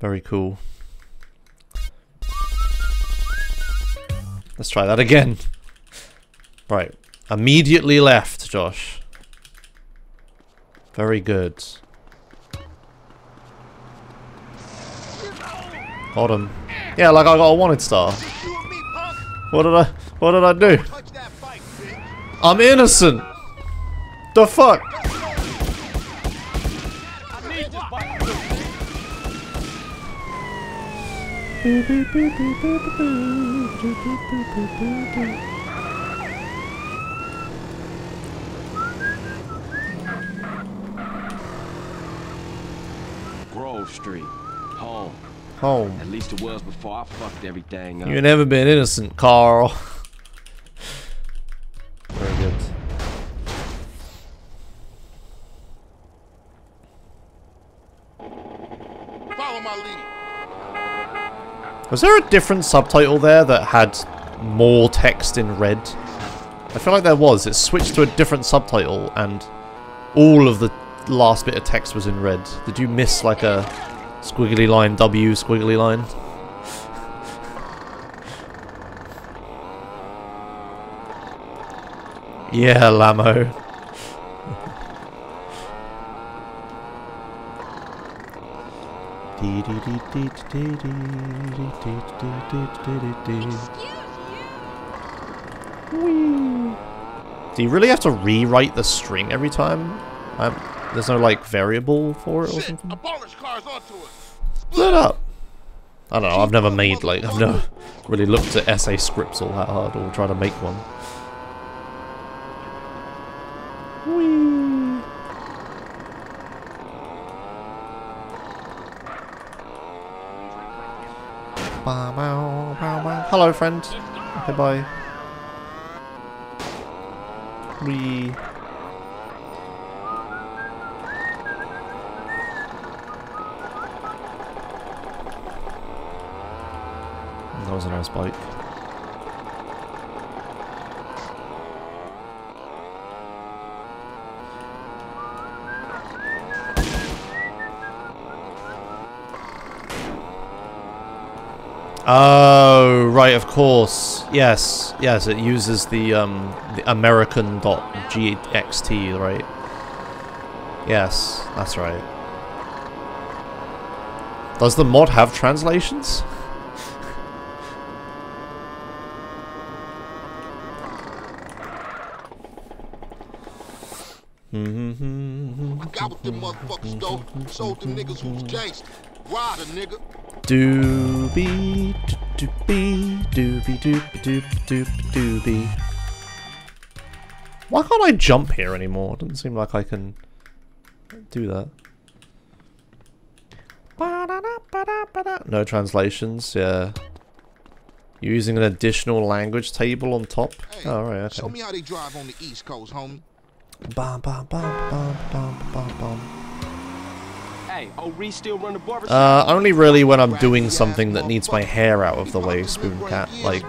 Very cool. Let's try that again. Right. Immediately left, Josh. Very good. Hold on. Yeah, like I got a wanted star. What did I what did I do? I'm innocent. The fuck? Grove Street. Home. Home. At least it was before I fucked everything up. You never been innocent, Carl. Very good. Follow my lead. Was there a different subtitle there that had more text in red? I feel like there was. It switched to a different subtitle and all of the last bit of text was in red. Did you miss like a squiggly line W squiggly line? yeah, Lamo. Do you really have to rewrite the string every time? Um, there's no like variable for it or something? a car's onto us. Split up! I don't know, I've never made like, I've never really looked at SA scripts all that hard or tried to make one. Whee! Hello, friend. Okay, bye. Wee. That was a nice bike. Oh, right, of course. Yes, yes, it uses the um the American.gxt, right? Yes, that's right. Does the mod have translations? I got with them motherfuckers though. Sold them niggas who's gangsta. Rider, nigga. Doobie doobie doobie doobie doobie doobie doobie. Why can't I jump here anymore? It Doesn't seem like I can do that. No translations, yeah. Using an additional language table on top. Hey, oh, right, Show okay. me how they drive on the East Coast, homie. Bum, bum, bum, bum, bum, bum, bum. Hey, oh, Reece still run the barbershop? Uh, only really when I'm doing something that needs my hair out of the way, Spoon Cat. Like,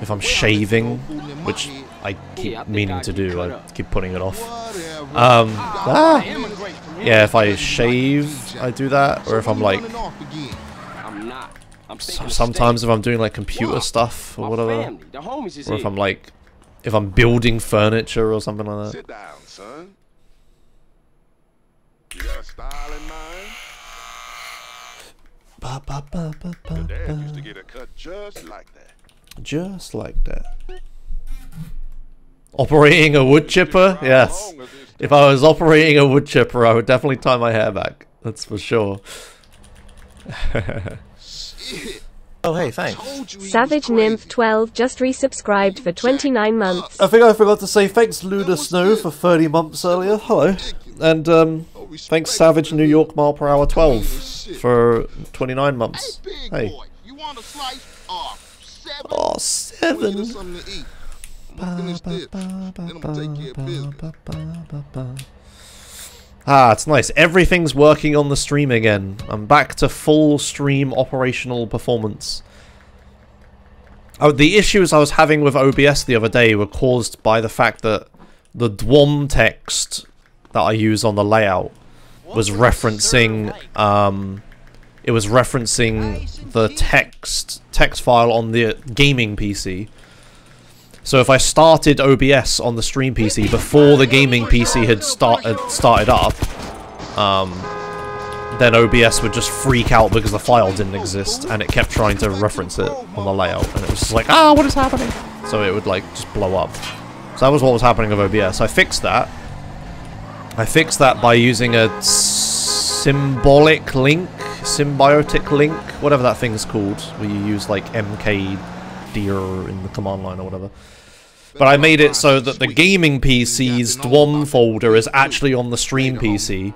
if I'm shaving, which I keep meaning to do, I keep putting it off. Um, ah, yeah, if I shave, I do that, or if I'm like, I'm not. I'm so- sometimes if. I'm doing like computer stuff or whatever, family, the homies is or if. I'm like, if I'm building furniture or something like that. Sit down, son. You got a style in mind? Ba, ba, ba, ba, ba, Your dad used to get a cut just like that. Just like that. Operating a wood chipper? Yes. If I was operating a wood chipper, I would definitely tie my hair back. That's for sure. oh, hey, thanks. Savage Nymph 12 just resubscribed for 29 months. I think I forgot to say thanks, Luda Snow, for 30 months earlier. Hello. And um, thanks, Savage New York Mile Per Hour 12 for 29 months. Hey, big boy, you want a slice? Seven. Oh, seven. us something to eat. I'ma finish this, then I'm gonna take care of business. Ah, it's nice. Everything's working on the stream again. I'm back to full stream operational performance. Oh, the issues I was having with OBS the other day were caused by the fact that the DWOM text that I use on the layout was referencing um, it was referencing the text text file on the gaming PC. So if I started OBS on the stream PC before the gaming PC had start had started up, um, then OBS would just freak out because the file didn't exist and it kept trying to reference it on the layout and it was just like, ah, what is happening? So it would like just blow up. So that was what was happening with OBS. I fixed that. I fixed that by using a symbolic link, symbiotic link, whatever that thing's called, where you use like MK deer in the command line or whatever. But I made it so that the gaming PC's DWOM folder is actually on the stream PC,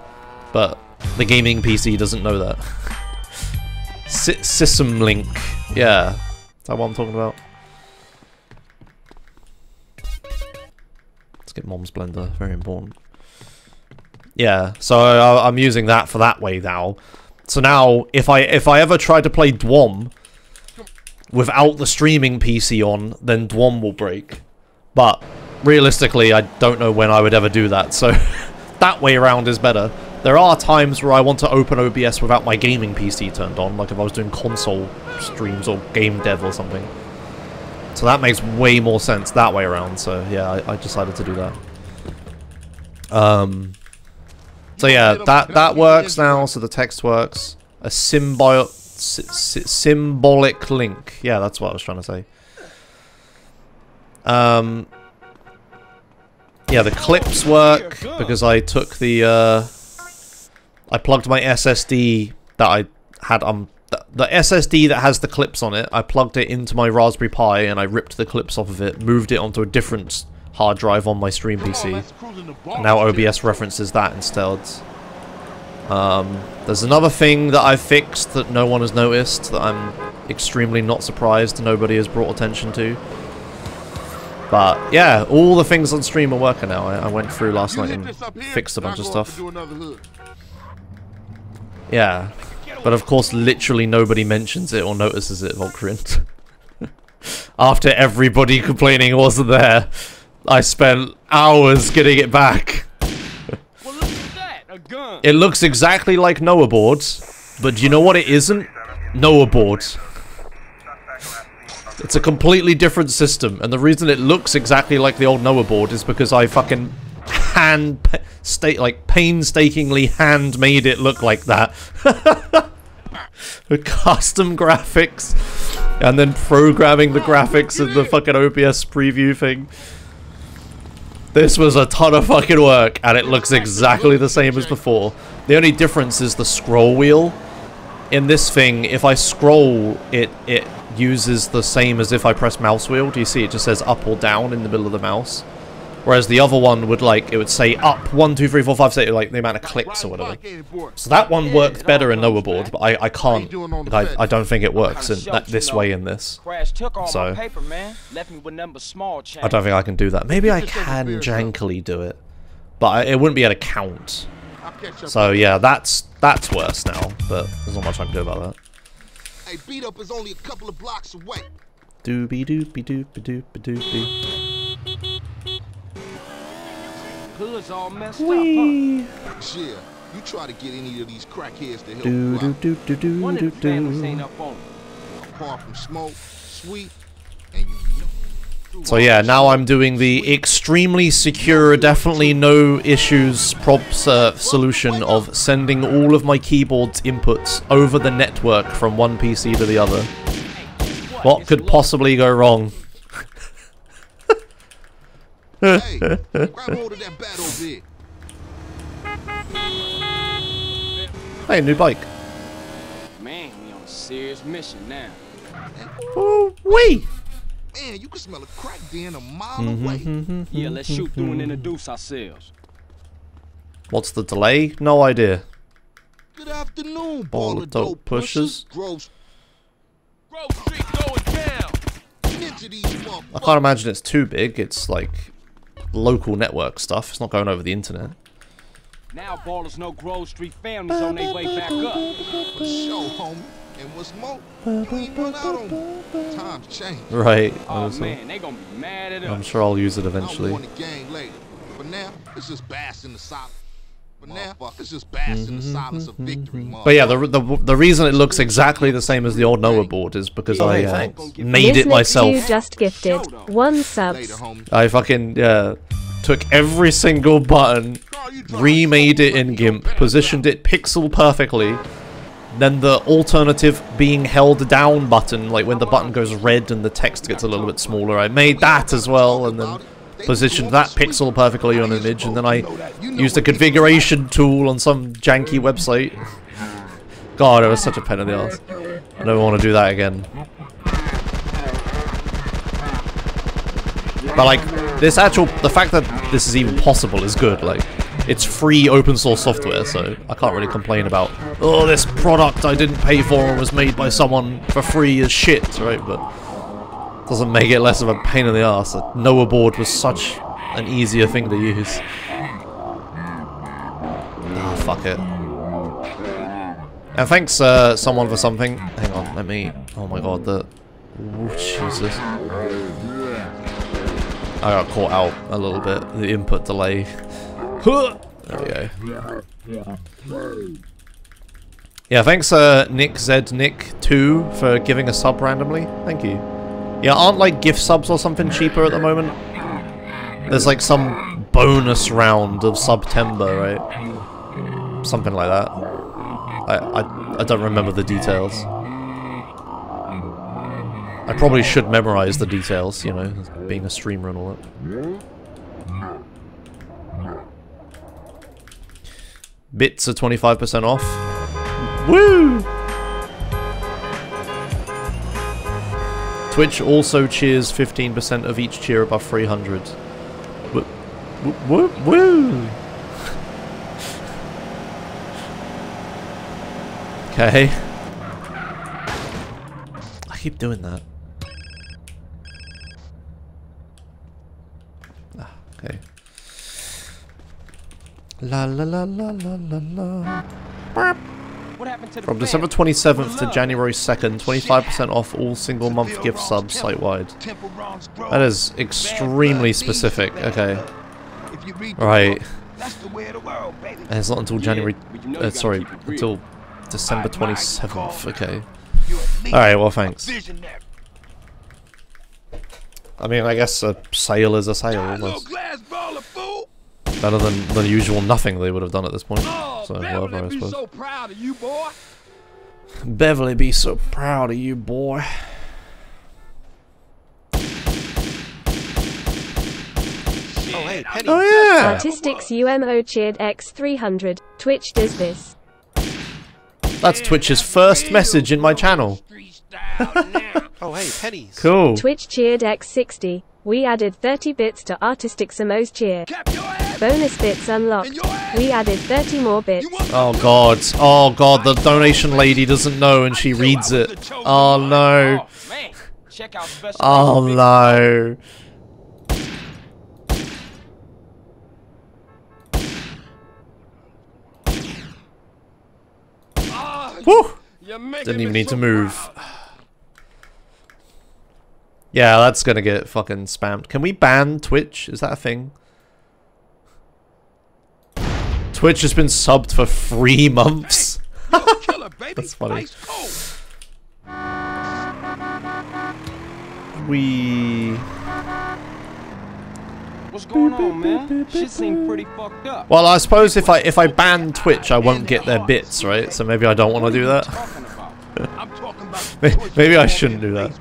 but the gaming PC doesn't know that. Sy System link, yeah, is that what I'm talking about? Let's get Mom's Blender, very important. Yeah, so I, I'm using that for that way now. So now, if I if I ever try to play DWOM without the streaming PC on, then DWOM will break. But realistically, I don't know when I would ever do that, so that way around is better. There are times where I want to open OBS without my gaming PC turned on, like if I was doing console streams or game dev or something. So that makes way more sense that way around, so yeah, I, I decided to do that. Um, so yeah, that that works now. So the text works. A symbio sy sy symbolic link. Yeah, that's what I was trying to say. Um. Yeah, the clips work because I took the. Uh, I plugged my SSD that I had um the, the SSD that has the clips on it. I plugged it into my Raspberry Pi and I ripped the clips off of it, moved it onto a different hard drive on my stream PC. Now OBS references that instead. Um, there's another thing that I fixed that no one has noticed that I'm extremely not surprised nobody has brought attention to. But yeah, all the things on stream are working now. I, I went through last night and fixed a bunch of stuff. Yeah, but of course literally nobody mentions it or notices it, Valkyrin. After everybody complaining wasn't there, I spent hours getting it back. Well, look at that, a gun. It looks exactly like NohBoards, but do you know what it isn't? NohBoards. It's a completely different system, and the reason it looks exactly like the old NohBoard is because I fucking hand state like painstakingly hand made it look like that. With custom graphics, and then programming the graphics in the fucking OBS preview thing. This was a ton of fucking work, and it looks exactly the same as before. The only difference is the scroll wheel. In this thing, if I scroll, it it uses the same as if I press mouse wheel. Do you see? It just says up or down in the middle of the mouse. Whereas the other one would like, it would say up, one, two, three, four, five, six, like the amount of clicks or whatever. So that one worked better in lower board, but I, I can't, I, I don't think it works in that, this way in this. Crash took all So- my paper, man. Left me with number small change. I don't think I can do that. Maybe I can jankily do it, but I, it wouldn't be able to count. So yeah, that's that's worse now, but there's not much I can do about that. Hey, beat up is only a couple of blocks away. Doobie doopie doopie doopie doopie. Hood's all messed up, Whee! Yeah, you try to get any of these crackheads to help Do do do do do One do of the families ain't up on it. Apart from smoke, sweet, and you know. So yeah, now I'm doing the extremely secure, definitely no issues props uh, solution of sending all of my keyboard's inputs over the network from one PC to the other. What could possibly go wrong? Hey, grab hold of that bat over. Hey, new bike. Man, we on a serious mission now. Oh, wee! Man, you can smell a crack den a mile Mm-hmm, away. Mm-hmm, mm-hmm, yeah, let's shoot through and mm-hmm. introduce ourselves. What's the delay? No idea. Good afternoon, Ball ball of of dope dope pushers. pushers. Gross. Grove going down. I can't imagine it's too big. It's like local network stuff. It's not going over the internet. Now Ballas know Grove Street families on their way back up. For sure, homie. And what's more, you ain't run out on me. Times change. Right. Oh also. man, they gonna be mad at I'm sure I'll use it I'll eventually. warn the gang later. For now, it's just bass in the solid. For now, it's just bask in the mm-hmm, silence of mm-hmm, victory, mm-hmm. But yeah, the, the the reason it looks exactly the same as the old NohBoard is because I uh, made it myself. You just gifted one Later, subs. I fucking yeah, took every single button, Carl, you drunk. remade it in GIMP, positioned it pixel perfectly. Then the alternative being held down button, like when the button goes red and the text gets a little bit smaller, I made that as well, and then positioned that pixel perfectly on an image, and then I used a configuration tool on some janky website. God, it was such a pain in the ass. I don't want to do that again. But like, this actual, the fact that this is even possible is good. Like, it's free open source software, so I can't really complain about, oh, this product I didn't pay for and was made by someone for free is shit, right? But doesn't make it less of a pain in the ass. A NohBoard was such an easier thing to use. Ah, fuck it. And thanks, uh, someone for something. Hang on, let me. Oh my god, the. Ooh, Jesus. I got caught out a little bit. The input delay. There we go. Yeah, thanks, uh, Nick Z Nick two for giving a sub randomly. Thank you. Yeah, aren't like gift subs or something cheaper at the moment? There's like some bonus round of September, right? Something like that. I, I I don't remember the details. I probably should memorize the details, you know, being a streamer and all that. Bits are 25% off. Woo! Twitch also cheers 15% of each cheer above 300. Woo! Woo! Woo! Okay. I keep doing that. Ah, okay. La la la la la la la. What happened to the From? December 27th to January 2nd, 25% off all single month gift subs site-wide. That is extremely specific. Okay. If you read the Right. book, That's the way of the world, baby. And it's not until January... but you know you Uh, sorry, keep it real. until December I admire you, 27th. Okay. You're a leader, Alright, well thanks. I mean, I guess a sale is a sale. Almost. glass baller, fool. Better than the usual nothing they would have done at this point. So, Beverly, whatever, I be so proud of you, boy. Beverly be so proud of you, boy. Oh, hey, Penny. Oh, yeah! Artistics UMO cheered X300. Twitch does this. That's Twitch's first message in my channel. Oh, hey, pennies. Cool. Twitch cheered X60. We added 30 bits to Artistic Samo's cheer. Bonus bits unlocked. We added 30 more bits. Oh god. Oh god, the donation lady doesn't know and she reads it. Oh no. Oh, man. Check out special Oh bits. no. Whew. Didn't even need to move. Yeah, that's gonna get fucking spammed. Can we ban Twitch? Is that a thing? Twitch has been subbed for three months. That's funny. We. What's going on, man? Shit seems pretty fucked up. Well, I suppose if I if I ban Twitch, I won't get their bits, right? So maybe I don't want to do that. Talking about. I'm talking about May- the choices maybe I shouldn't do that.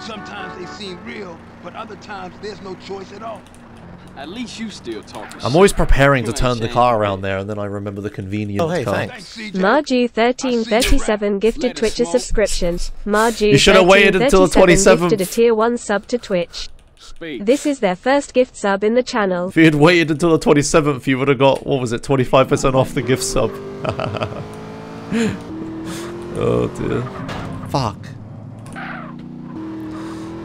Sometimes they seem real, but other times there's no choice at all. At least you still talking. I'm always preparing to turn the car around there, and then I remember the convenience Oh, hey, car. thanks. Thanks, CJ. Marju1337 gifted Twitch a subscription. Marju You should have waited until the 1337 gifted a 27th. tier 1 sub to Twitch. Speak. This is their first gift sub in the channel. If you had waited until the 27th, you would have got, what was it, 25% off the gift sub. oh dear. Fuck.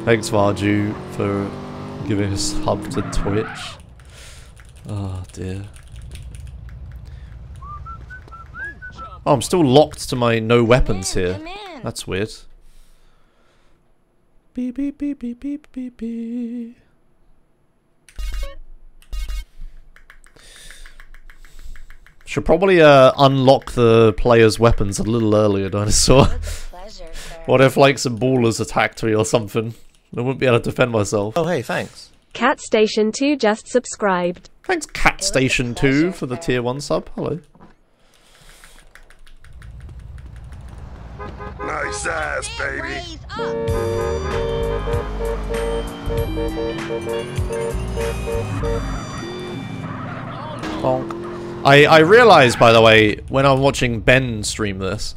Thanks, Varju, for giving us hub to Twitch. Oh dear. Oh, I'm still locked to my no weapons here. That's weird. Beep beep beep beep beep beep beep. Should probably uh, unlock the player's weapons a little earlier, Dinosaur. What if like some Ballas attacked me or something? I wouldn't be able to defend myself. Oh, hey, thanks. Cat Station 2 just subscribed. Thanks Cat Station 2 for the tier 1 sub. Hello. Nice ass, baby. Raise. Bonk. I, I realised, by the way, when I'm watching Ben stream this,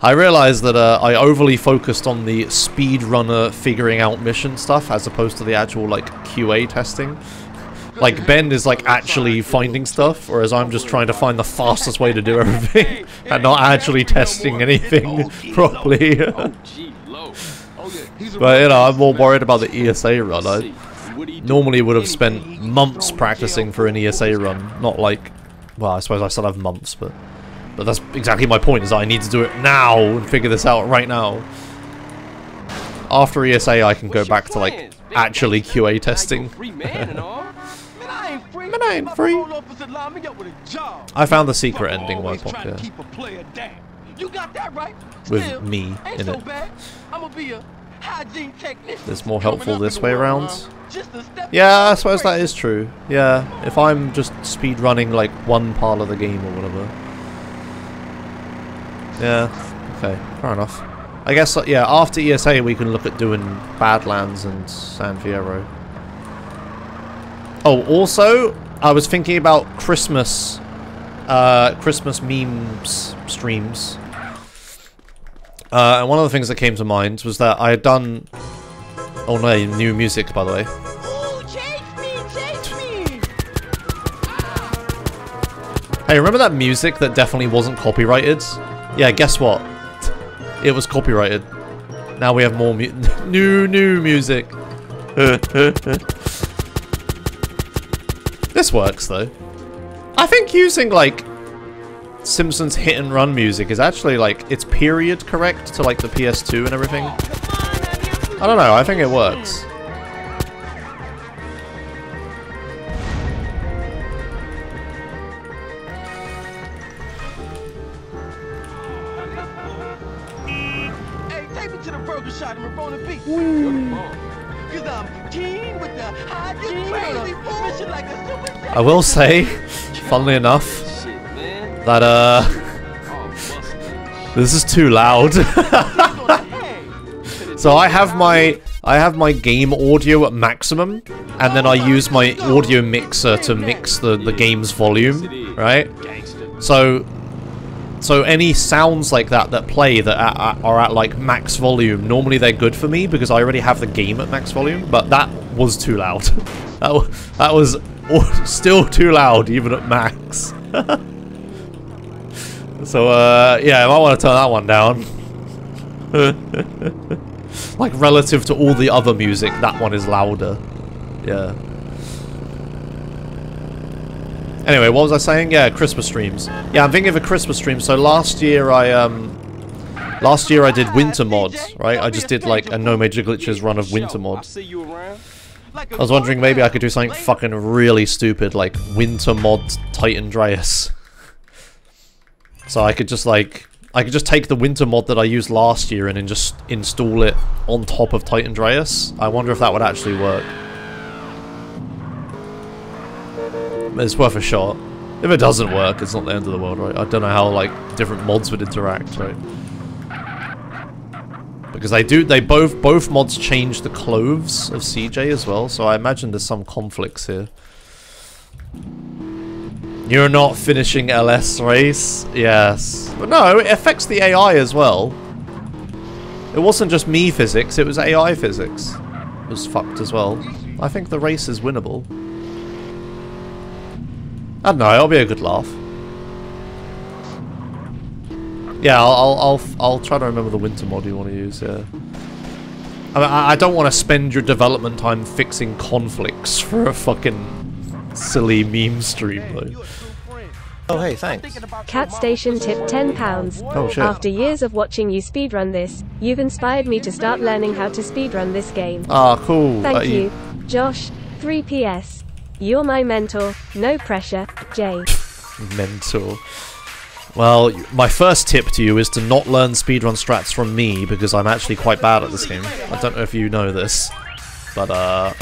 I realised that uh, I overly focused on the speedrunner figuring out mission stuff as opposed to the actual, like, QA testing. Like, Ben is, like, actually finding stuff, whereas I'm just trying to find the fastest way to do everything and not actually testing anything properly. Oh, low. Oh, a but, you know, I'm more worried about the ESA run. I See, what he do? normally would have spent months practicing for an ESA run, not like, well, I suppose I still have months, but but that's exactly my point. Is that I need to do it now and figure this out right now. After ESA, I can go back to like actually? QA Now you a testing. man and all. Man, I ain't free. I ain't My free. parole officer lined me up with a job. I found the secret ending, always White trying to yeah. keep a player down. You got that right. With me in so it. bad. I'ma be a hygiene technician. It's more helpful this way around. huh? Just a step Yeah, I suppose that is true. Yeah, if I'm just speed running like one part of the game or whatever. Yeah, okay, fair enough. I guess, uh, yeah, after ESA we can look at doing Badlands and San Fierro. Oh, also, I was thinking about Christmas, uh, Christmas memes streams. Uh, and one of the things that came to mind was that I had done... Oh no, new music, by the way. Ooh, me, me. Hey, remember that music that definitely wasn't copyrighted? Yeah, guess what? It was copyrighted. Now we have more mu new, new music. this works, though. I think using, like, Simpsons hit and run music is actually, like, it's period correct to, like, the PS2 and everything. I don't know, I think it works. I will say, funnily enough, that, uh, this is too loud. So I have my I have my game audio at maximum, and then I use my audio mixer to mix the the game's volume, right? So so any sounds like that that play that are, at like max volume, normally they're good for me because I already have the game at max volume. But that was too loud. that that was still too loud even at max. so uh, yeah, I might want to turn that one down. like relative to all the other music, that one is louder. Yeah. Anyway, what was I saying? Yeah, Christmas streams. Yeah, I'm thinking of a Christmas stream. So last year I um last year I did winter mods, right? I just did like a no major glitches run of winter mods. see you around. Like I was wondering maybe I could do something fucking really stupid like winter mod Tightened'Reas. So I could just like I could just take the winter mod that I used last year and then just install it on top of Tightened'Reas. I wonder if that would actually work. It's worth a shot. If it doesn't work, it's not the end of the world, right? I don't know how like different mods would interact, right? Because they do, they both both mods change the clothes of CJ as well, so I imagine there's some conflicts here. You're not finishing LS race? Yes. But no, it affects the AI as well. It wasn't just me physics, it was AI physics. It was fucked as well. I think the race is winnable. I don't know, it'll be a good laugh. Yeah, I'll, I'll, I'll, I'll try to remember the winter mod you want to use, yeah. I, mean, I I don't want to spend your development time fixing conflicts for a fucking silly meme stream, though. Oh, hey, thanks. Cat Station tip 10 pounds. Oh, shit. After years of watching you speedrun this, you've inspired me to start learning how to speedrun this game. Ah, cool. Thank Uh, you. Josh, 3PS. You're my mentor, no pressure, Jay. Mentor. Well, my first tip to you is to not learn speedrun strats from me because I'm actually quite bad at this game. I don't know if you know this, but uh,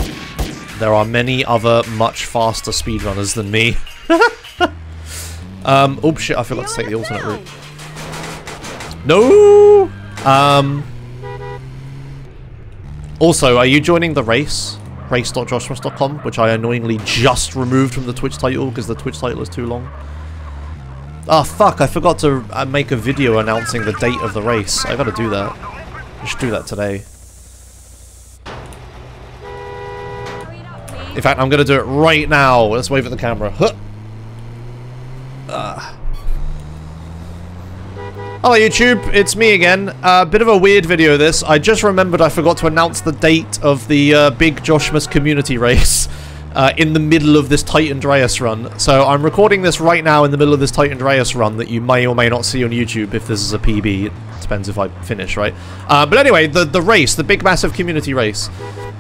there are many other much faster speedrunners than me. um, oh shit, I forgot to take the alternate route. No! Um, also, are you joining the race? Race.joshmas.com, which I annoyingly just removed from the Twitch title because the Twitch title is too long. Oh fuck, I forgot to uh, make a video announcing the date of the race. I gotta do that. I should do that today. In fact, I'm gonna do it right now. Let's wave at the camera. Huh. Uh. Hello YouTube, it's me again. A uh, bit of a weird video this. I just remembered I forgot to announce the date of the uh, big Joshmas community race uh, in the middle of this Titan Andreas run. So I'm recording this right now in the middle of this Titan Andreas run that you may or may not see on YouTube if this is a PB. It depends if I finish, right? Uh, but anyway, the, the race, the big massive community race.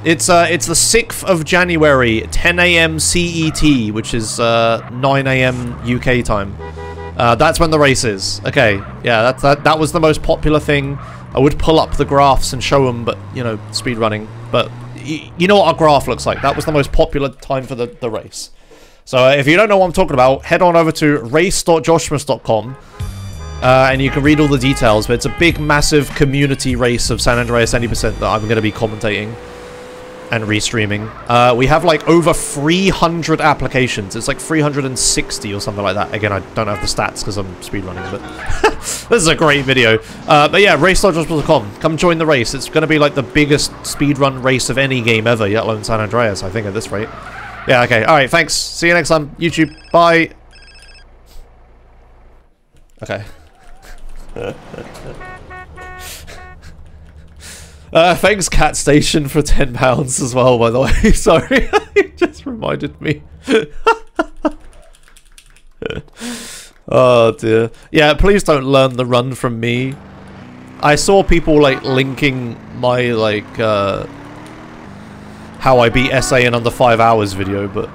It's uh, it's the 6th of January, 10 a.m. CET, which is uh, 9 a.m. UK time. Uh, that's when the race is. Okay, yeah, that, that, that was the most popular thing. I would pull up the graphs and show them, but, you know, speed running. But you know what our graph looks like. That was the most popular time for the, the race. So uh, if you don't know what I'm talking about, head on over to race.joshmas.com uh, and you can read all the details. But it's a big, massive community race of San Andreas 90% that I'm going to be commentating and restreaming. Uh, we have like over 300 applications. It's like 360 or something like that. Again, I don't have the stats because I'm speedrunning, but this is a great video. Uh, but yeah, race.joshmas.com. Come join the race. It's going to be like the biggest speedrun race of any game ever, yet alone San Andreas, I think, at this rate. Yeah, okay. Alright, thanks. See you next time. YouTube. Bye. Okay. Uh, thanks Cat Station for £10 as well, by the way. Sorry, it just reminded me. oh dear. Yeah, please don't learn the run from me. I saw people like linking my like uh, how I beat SA in under 5 hours video, but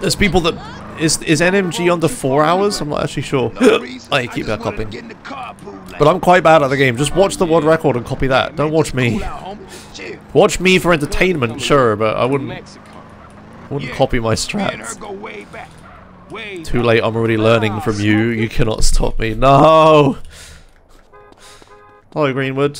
there's people that is is NMG under four hours? I'm not actually sure. I keep that copying. But I'm quite bad at the game. Just watch the world record and copy that. Don't watch me. Watch me for entertainment, sure, but I wouldn't wouldn't copy my strats. Too late, I'm already learning from you. You cannot stop me. No! Hello, Greenwood.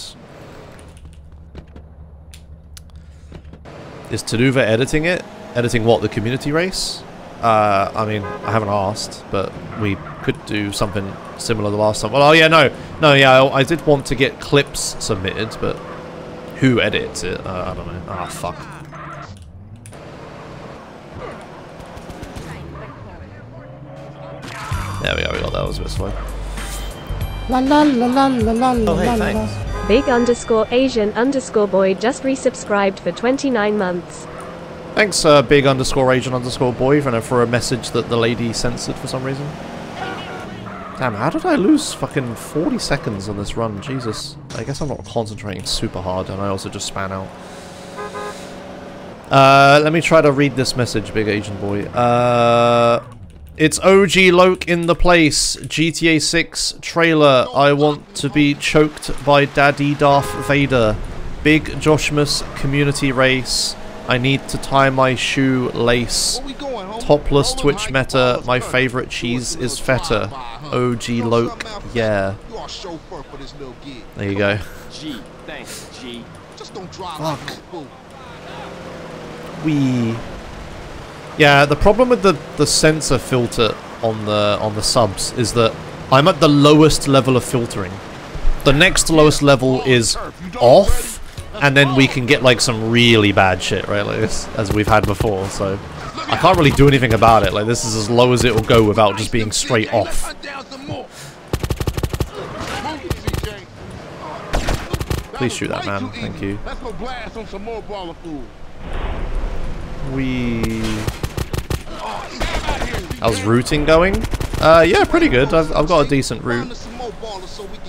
Is Tanuva editing it? Editing what, the community race? Uh, I mean, I haven't asked, but we could do something similar the last time. Well, oh yeah, no. No, yeah, I, I did want to get clips submitted, but who edits it? Uh, I don't know. Ah, oh, fuck. There we go, we got that. was a bit slow. La la la la la la la oh, hey, thanks. Big underscore Asian underscore boy just resubscribed for 29 months. Thanks, uh, big underscore agent underscore boy, for, for a message that the lady censored for some reason. Damn, how did I lose fucking 40 seconds on this run? Jesus. I guess I'm not concentrating super hard, and I also just span out. Uh, let me try to read this message, big agent boy. Uh, it's OG Loc in the place. GTA 6 trailer. I want to be choked by Daddy Darth Vader. Big Joshmas community race. I need to tie my shoe lace. Topless Twitch meta. My favorite cheese is feta. OG Loc. Yeah. There you go. Fuck. We. Yeah, the problem with the the sensor filter on the on the subs is that I'm at the lowest level of filtering. The next lowest level is off and then we can get like some really bad shit, right? Like this, as we've had before. So I can't really do anything about it. Like this is as low as it will go without just being straight off. Please shoot that man. Thank you. We. How's routing going? Uh, yeah, pretty good. I've, I've got a decent route.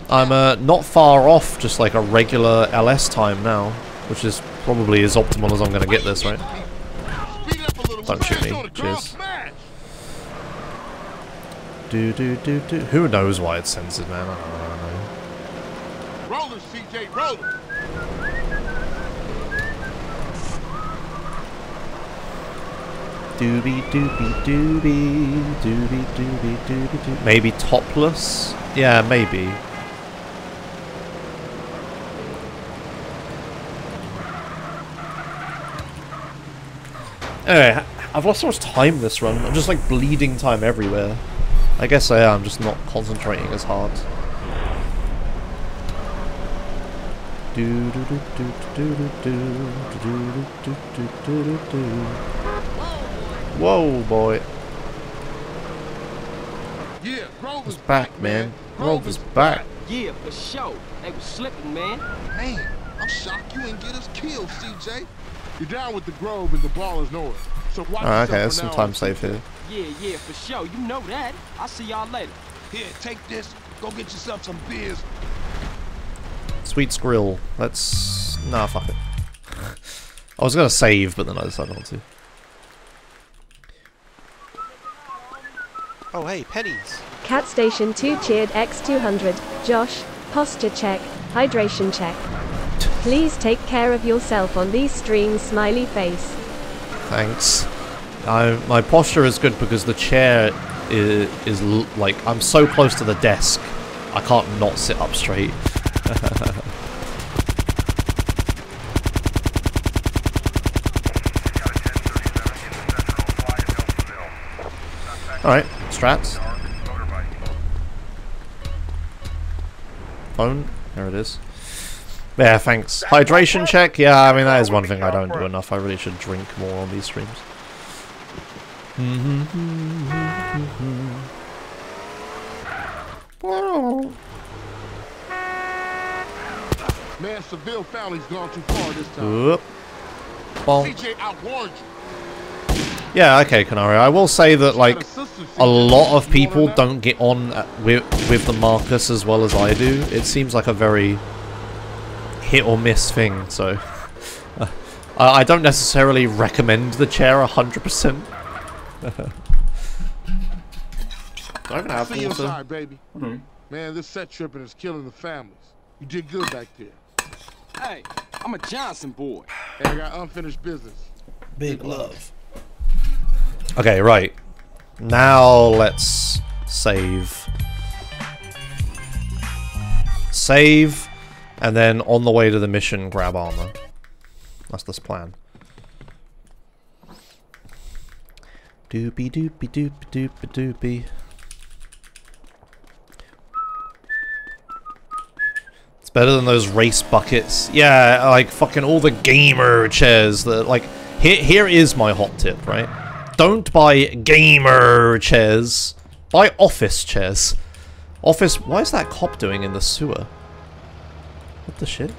I'm uh, not far off just like a regular LS time now, which is probably as optimal as I'm going to get this, right? Don't shoot me. Cheers. Do do do do. Who knows why it's censored, man? I don't, know. Rollers, CJ, rollers. Doobie doobie doobie doobie doobie doobie doo. Maybe topless? Yeah, maybe. Anyway, I've lost so much time this run. I'm just like bleeding time everywhere. I guess I am, just not concentrating as hard. Whoa, boy. Yeah, Grover's back, back, man. Grover's back. Yeah, for sure. They were slipping, man. Man, I'm shocked you didn't get us killed, CJ. You're down with the Grove and the ball is north. So watch Oh, yourself okay, there's some time on, save here. Yeah, yeah, for sure. You know that. I'll see y'all later. Here, take this. Go get yourself some beers. Sweet Skrill. Let's... Nah, fuck it. I was gonna save, but then I decided not to. Oh, hey, pennies. Cat Station 2 cheered X200. Josh, posture check, hydration check. Please take care of yourself on these streams, smiley face. Thanks. I, my posture is good because the chair is, is like... I'm so close to the desk, I can't not sit up straight. Alright, strats. Phone. There it is. Yeah, thanks. Hydration check? Yeah, I mean, that is one thing I don't do enough. I really should drink more on these streams. Man, Seville family's gone too far this time. Bonk. CJ, I warned you. Yeah, okay, Canario. I will say that, like, a sister, a CJ. lot of people don't get on uh, with, with the Markus as well as I do. It seems like a very hit or miss thing, so... uh, I I don't necessarily recommend the chair 100%. I even have See you water? inside, baby. Man, this set tripping is killing the families. You did good back there. Hey, I'm a Johnson boy. Hey, I got unfinished business. Big love. Okay, right. Now let's save. Save, and then on the way to the mission, grab armor. That's this plan. Doopy doopy doopy doopy doopy. It's better than those race buckets. Yeah, like fucking all the gamer chairs that like here here is my hot tip, right? Don't buy gamer chairs. Buy office chairs. Office why is that cop doing in the sewer? What the shit?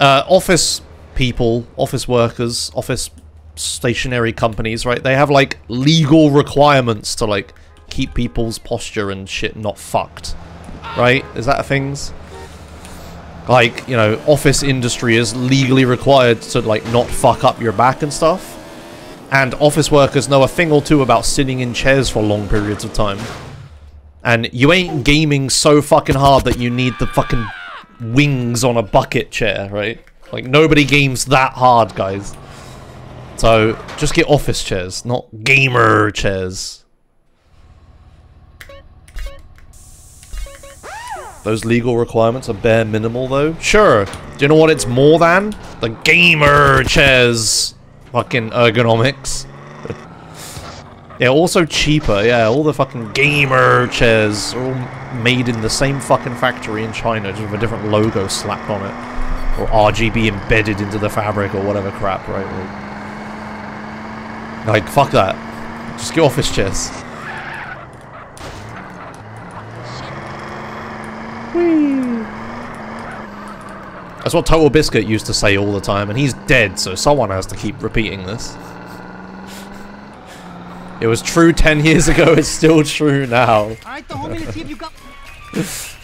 Uh office people, office workers, office stationary companies, right? They have like legal requirements to like keep people's posture and shit not fucked. Right? Is that a things? Like, you know, office industry is legally required to like not fuck up your back and stuff. And office workers know a thing or two about sitting in chairs for long periods of time. And you ain't gaming so fucking hard that you need the fucking wings on a bucket chair, right? Like, nobody games that hard, guys. So, just get office chairs, not gamer chairs. Those legal requirements are bare minimal, though. Sure. Do you know what it's more than? The gamer chairs. Fucking ergonomics. Yeah, also cheaper. Yeah, all the fucking gamer chairs are all made in the same fucking factory in China, just with a different logo slapped on it. Or RGB embedded into the fabric or whatever crap, right? Like, fuck that. Just get office chairs. That's what Total Biscuit used to say all the time, and he's dead, so someone has to keep repeating this. It was true 10 years ago, it's still true now. Alright, the homie, let's see if you got.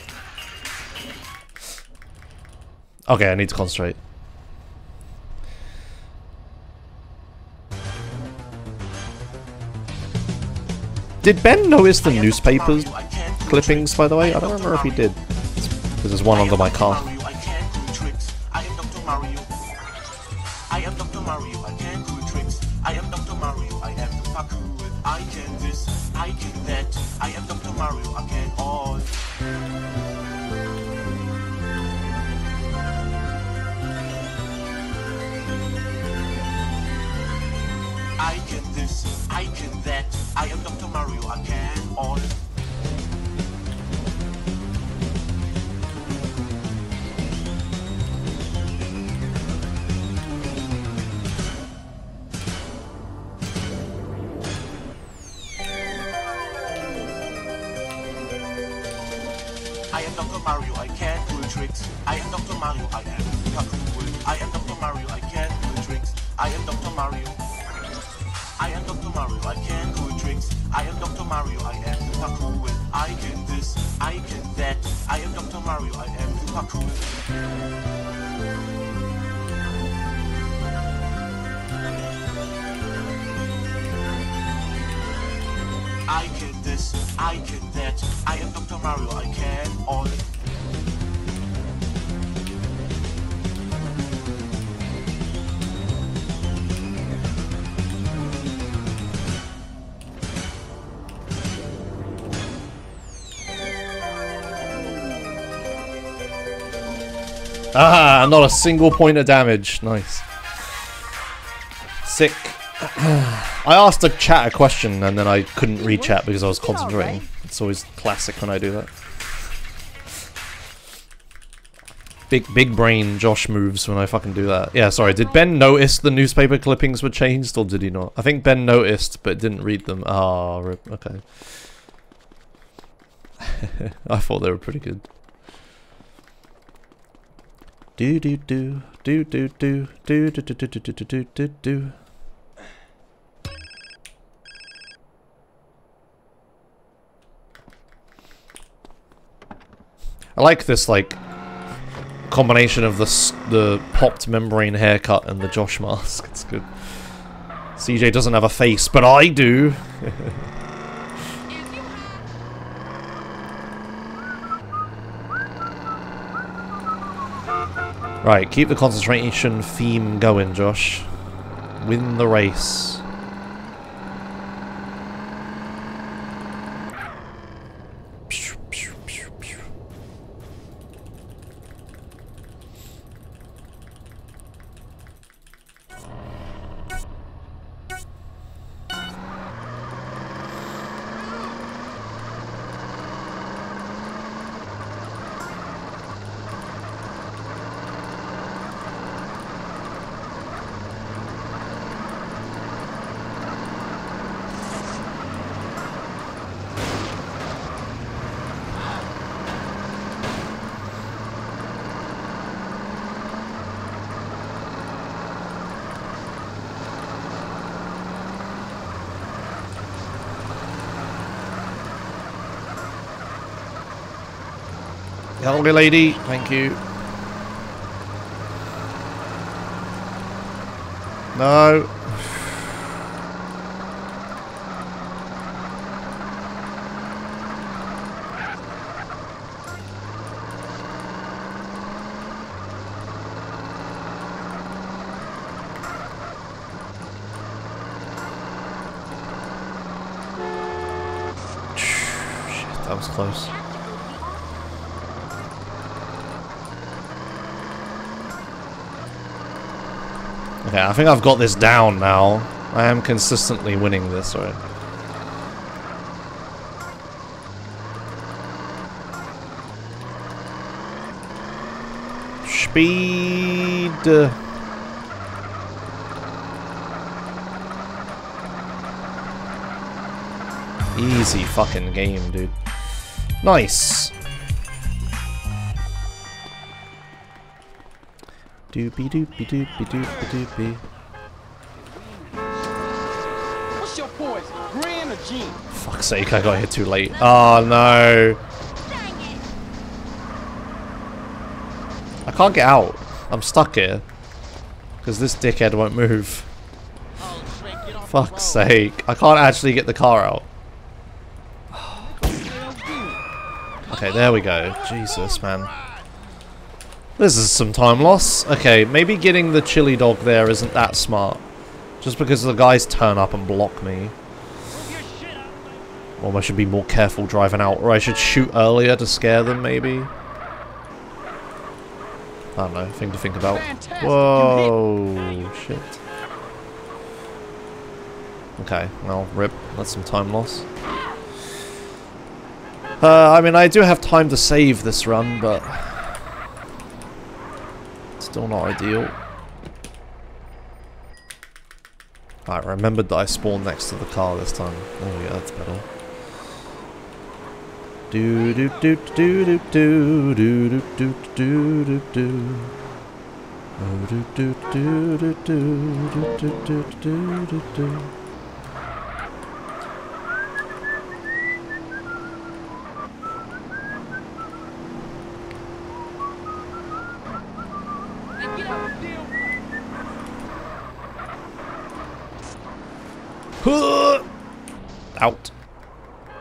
Okay, I need to concentrate. Did Ben notice the newspapers clippings, by the way? I don't remember if he did. Because there's one under my car. I am Dr. Mario, I am parkour. I am Dr. Mario, I can pull tricks. I am Dr. Mario. I am Dr. Mario, I can pull tricks. I am Dr. Mario, I am parkour. I can this, I can that. I am Dr. Mario, I am parkour. I can this, I can that. I am Dr. Mario, I can all. Ah, not a single point of damage. Nice. Sick. I asked the chat a question and then I couldn't read chat because I was concentrating. It's always classic when I do that. Big big brain Josh moves when I fucking do that. Yeah, sorry. Did Ben notice the newspaper clippings were changed or did he not? I think Ben noticed but didn't read them. Ah, rip. okay. I thought they were pretty good. Do do do do do do do do do do do do do do do. I like this like combination of the the popped membrane haircut and the Josh mask. It's good. CJ doesn't have a face, but I do. Right, keep the concentration theme going, Josh. Win the race. Lady, thank you. No. Shit, that was close. Okay, I think I've got this down now. I am consistently winning this, right? Speed. Easy fucking game, dude. Nice. Doopy doopy doopy doopy doopy. What's your poison? Grand or Gene? Fuck's sake, I got here too late. Oh no. I can't get out. I'm stuck here. Because this dickhead won't move. Fuck's sake. I can't actually get the car out. Okay, there we go. Jesus, man. This is some time loss. Okay, maybe getting the chili dog there isn't that smart. Just because the guys turn up and block me. Or I should be more careful driving out. Or I should shoot earlier to scare them, maybe. I don't know. Thing to think about. Whoa. Shit. Okay, well, rip. That's some time loss. Uh, I mean, I do have time to save this run, but... Still not ideal. Alright, remembered that I spawned next to the car this time. Oh yeah, that's better. Do do do do do do do do do do do. Oh, do do do do do do do do do do. Out.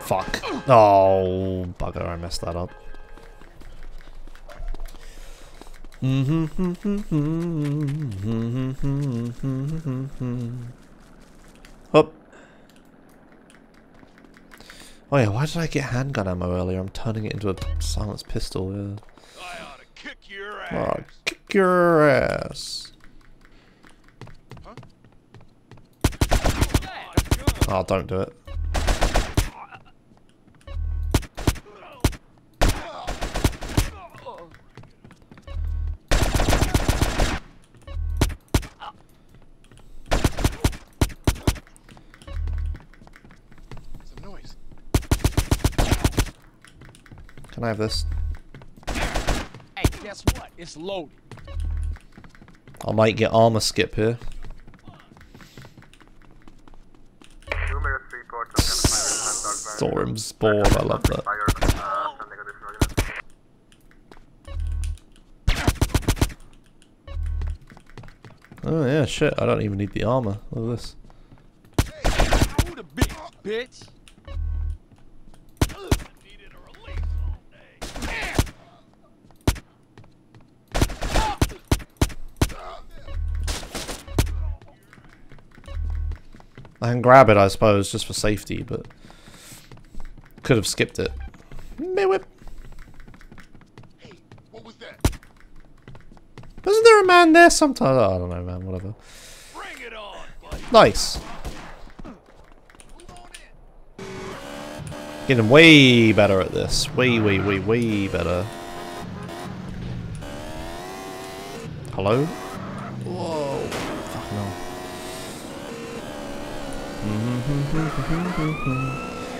Fuck. Oh, bugger, I messed that up. Up. Oh yeah, why did I get handgun ammo earlier? I'm turning it into a silenced pistol, yeah. I ought to ah, kick your ass. Oh, kick your ass. Oh, don't do it. Can I have this? Hey, guess what? It's loaded. I might get armor skip here. Storm Spawn, I love that. Oh yeah, shit, I don't even need the armor. Look at this. The bitch, I can grab it, I suppose, just for safety, but could have skipped it. Hey, what was that? Wasn't there a man there sometime? Oh, I don't know, man. Whatever. On. Nice. Getting way better at this. Way, way, way, way better. Hello?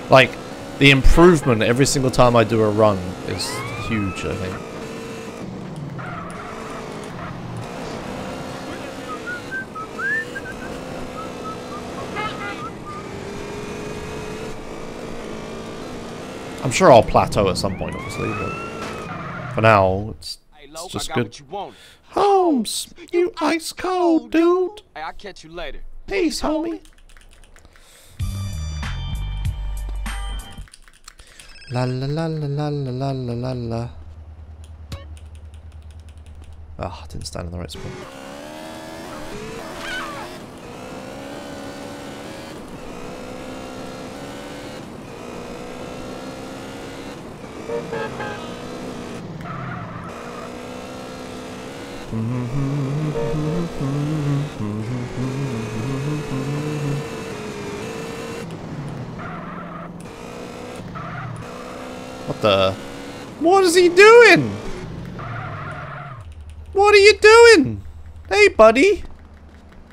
Like, the improvement every single time I do a run is huge, I think. I'm sure I'll plateau at some point, obviously, but for now, it's, it's just good. Holmes, you ice cold, dude. Hey, I'll catch you later. Peace, homie. La la la la la la la la la. Ah, didn't stand in the right spot. What the? What is he doing? What are you doing? Hey, buddy.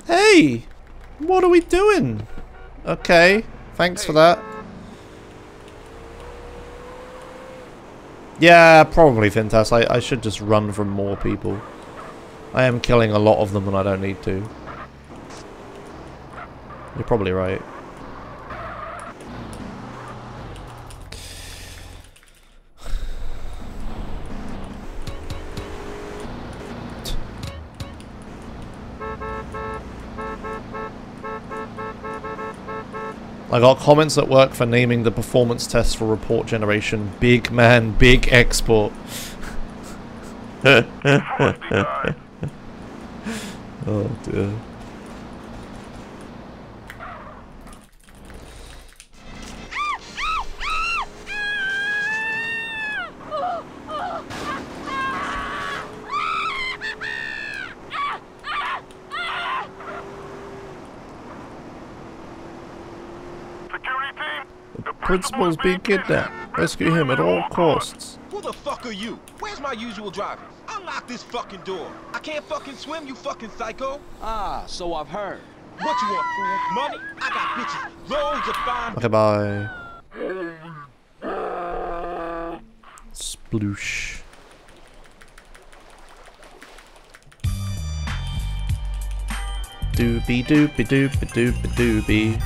Hey. What are we doing? Okay. Thanks for that. Yeah, probably, Fintas. I, I should just run from more people. I am killing a lot of them when I don't need to. You're probably right. I got comments at work for naming the performance test for report generation Big Man Big Export. oh dear. The principal's being kidnapped. Rescue him at all costs. Who the fuck are you? Where's my usual driver? Unlock this fucking door. I can't fucking swim, you fucking psycho. Ah, so I've heard. What you want, fool? Money? I got bitches. Loads of fine. Okay, bye. Sploosh. Doobie doobie doobie doobie doobie.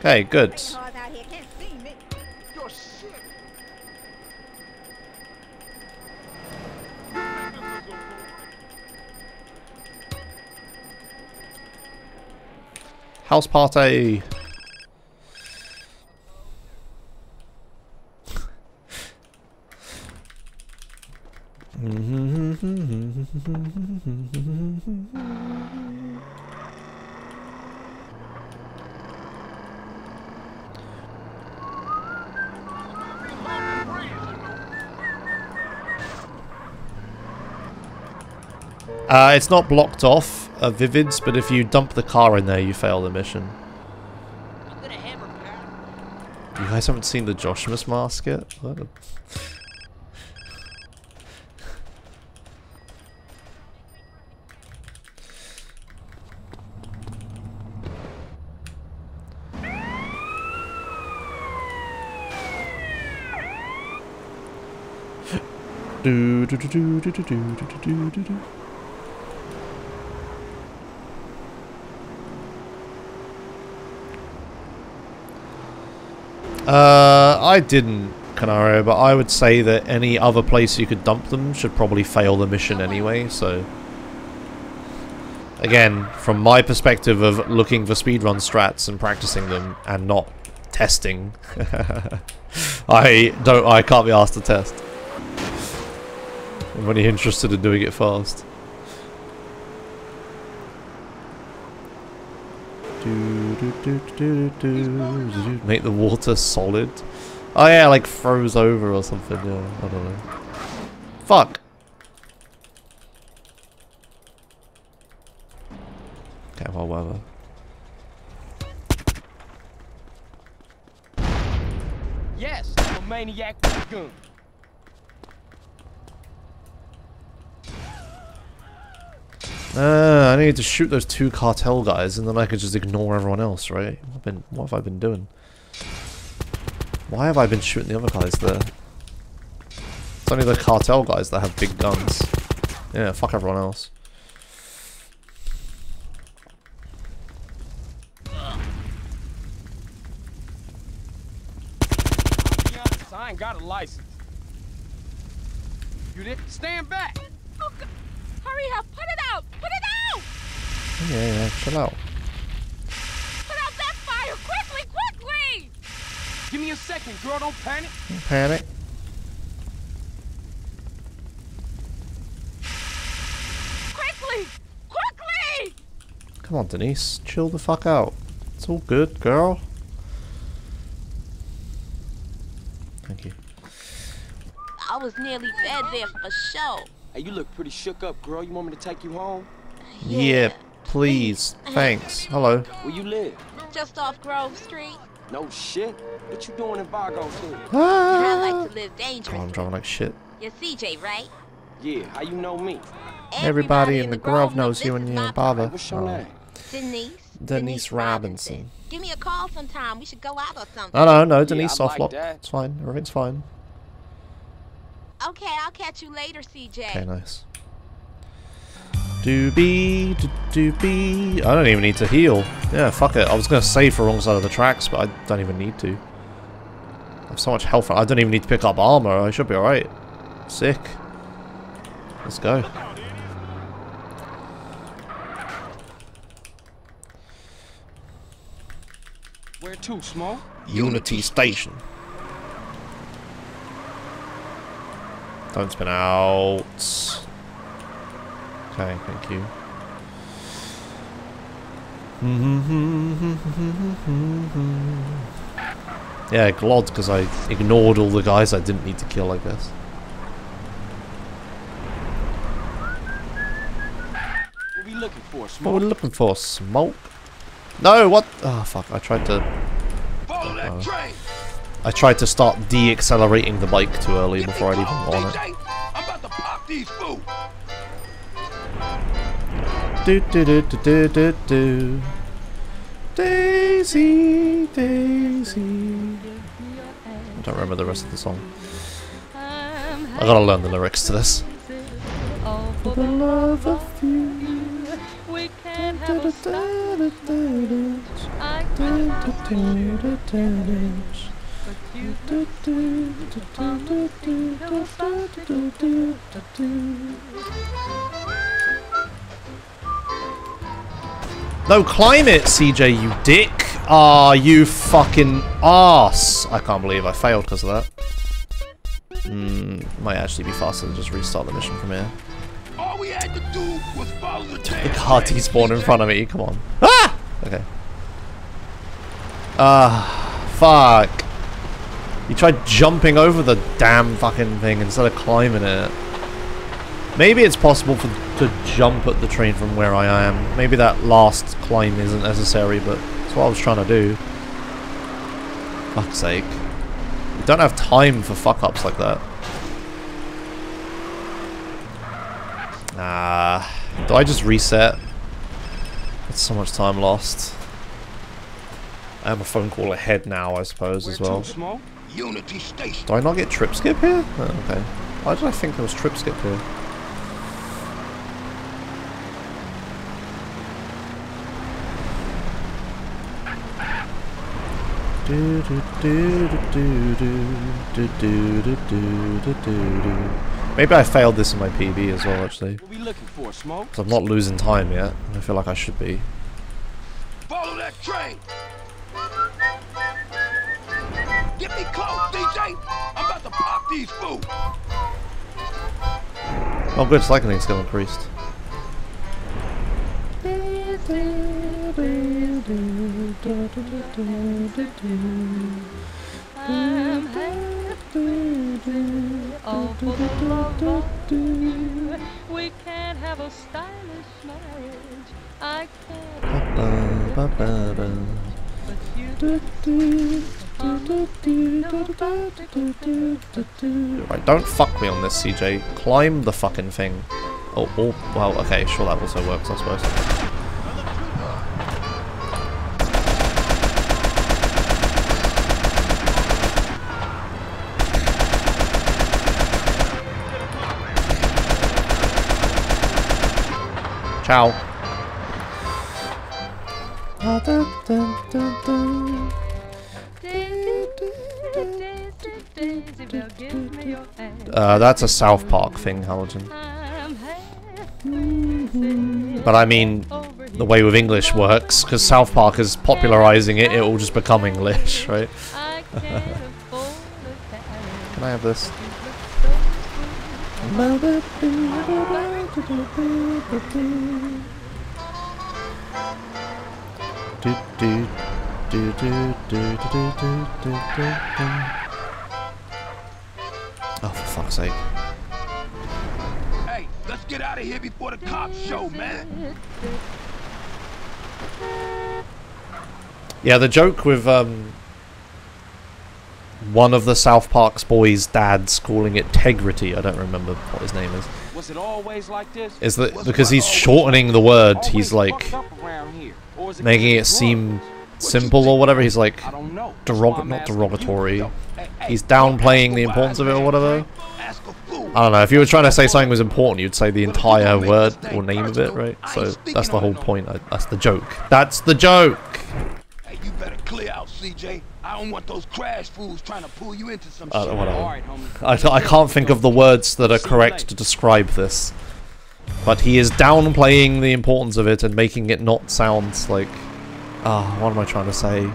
Okay, good. House party. Uh, it's not blocked off, uh, Vivids, but if you dump the car in there, you fail the mission. You guys haven't seen the Joshimuz mask yet? Do do do do do do do do do do do. Uh, I didn't, Canario, but I would say that any other place you could dump them should probably fail the mission anyway, so... Again, from my perspective of looking for speedrun strats and practicing them, and not testing, I don't, I can't be asked to test. I'm only interested in doing it fast. Do, do, do, do, do, do, do. Make the water solid. Oh yeah, like froze over or something. Yeah, I don't know. Fuck. Okay, well, whatever. Yes, I'm a maniac with a gun. Uh, I need to shoot those two cartel guys, and then I can just ignore everyone else, right? What, have been, what have I been doing? Why have I been shooting the other guys there? It's only the cartel guys that have big guns. Yeah, fuck everyone else. I ain't got a license. You did? Stand back. Oh, Hurry up! Put it out! Put it out! Yeah, yeah, chill out. Put out that fire! Quickly! Quickly! Give me a second, girl. Don't panic. Don't panic. Quickly! Quickly! Come on, Denise. Chill the fuck out. It's all good, girl. Thank you. I was nearly dead there for sure. Hey, you look pretty shook up, girl. You want me to take you home? Yeah, please. Thanks. Hello. Where you live? Just off Grove Street. No shit. What you doing in Vargo City? I Ah! like to live Oh, I'm driving like shit. You're CJ, right? Yeah, how you know me? Everybody in the Grove knows you and is your my baba. What's your Oh. name? Denise. Denise Robinson. Give me a call sometime. We should go out or something. No, no, no, Denise, I soft like lock. It's fine. Everything's fine. Okay, I'll catch you later, CJ. Okay, nice. Doobie, do- doobie. I don't even need to heal. Yeah, fuck it. I was gonna save for the wrong side of the tracks, but I don't even need to. I have so much health. I don't even need to pick up armor. I should be alright. Sick. Let's go. Where to, Smoke? Unity Station. Don't spin out. Okay, thank you. Yeah, Glod, because I ignored all the guys I didn't need to kill, I guess. What are looking for, What we're looking for? Smoke? No, what? Oh, fuck. I tried to... Uh, Train. I tried to start de-accelerating the bike too early before I'd even on it. Do do do do do do do. Daisy, Daisy. I don't remember the rest of the song. I gotta learn the lyrics to this. For the love of you. We can have a stylish No, climb it, CJ, you dick. Ah, you fucking ass. I can't believe I failed because of that. Hmm, might actually be faster than just restart the mission from here. All we had to do was follow the The damn car despawned in front of me, come on. Ah! Okay. Ah, fuck. You tried jumping over the damn fucking thing instead of climbing it. Maybe it's possible for to jump at the train from where I am. Maybe that last climb isn't necessary, but that's what I was trying to do. Fuck's sake. We don't have time for fuck-ups like that. Ah, do I just reset? That's so much time lost. I have a phone call ahead now, I suppose, Where as well. Smoke? Unity Station. Do I not get trip skip here? Oh, okay. Why did I think there was trip skip here? Maybe I failed this in my PB as well, actually. Because I'm not losing time yet. I feel like I should be. Follow that train. Get me close, CJ. I'm about to pop these fools. Oh good, cycling skill increased. We can't have a stylish marriage. I. Right, don't fuck me on this, CJ. Climb the fucking thing. Oh, oh, well, okay, sure that also works, I suppose. Uh, that's a South Park thing, Halogen. But I mean, the way with English works, because South Park is popularizing it, it will just become English, right? Can I have this? Oh, for fuck's sake. Hey, let's get out of here before the cops show, man. Yeah, the joke with um, one of the South Park's boys' dads calling it Tegridy, I don't remember what his name is, Was it always like this? is that because he's shortening the word, he's like fucked up around here? It making it seem simple or whatever. He's like derog- not derogatory. you. Hey, hey, He's downplaying the importance of it or whatever. Ask a fool. I don't know. If you were trying to say something was important, you'd say the entire word or name of it, right? So that's the whole point. That's the joke. That's the joke. Hey, you better clear out, CJ. I don't want those crash fools trying to pull you into some Uh, shit. whatever. Alright, homie. I, I can't think of the words that are correct to describe this. But he is downplaying the importance of it and making it not sound like... Ah, what am I trying to say?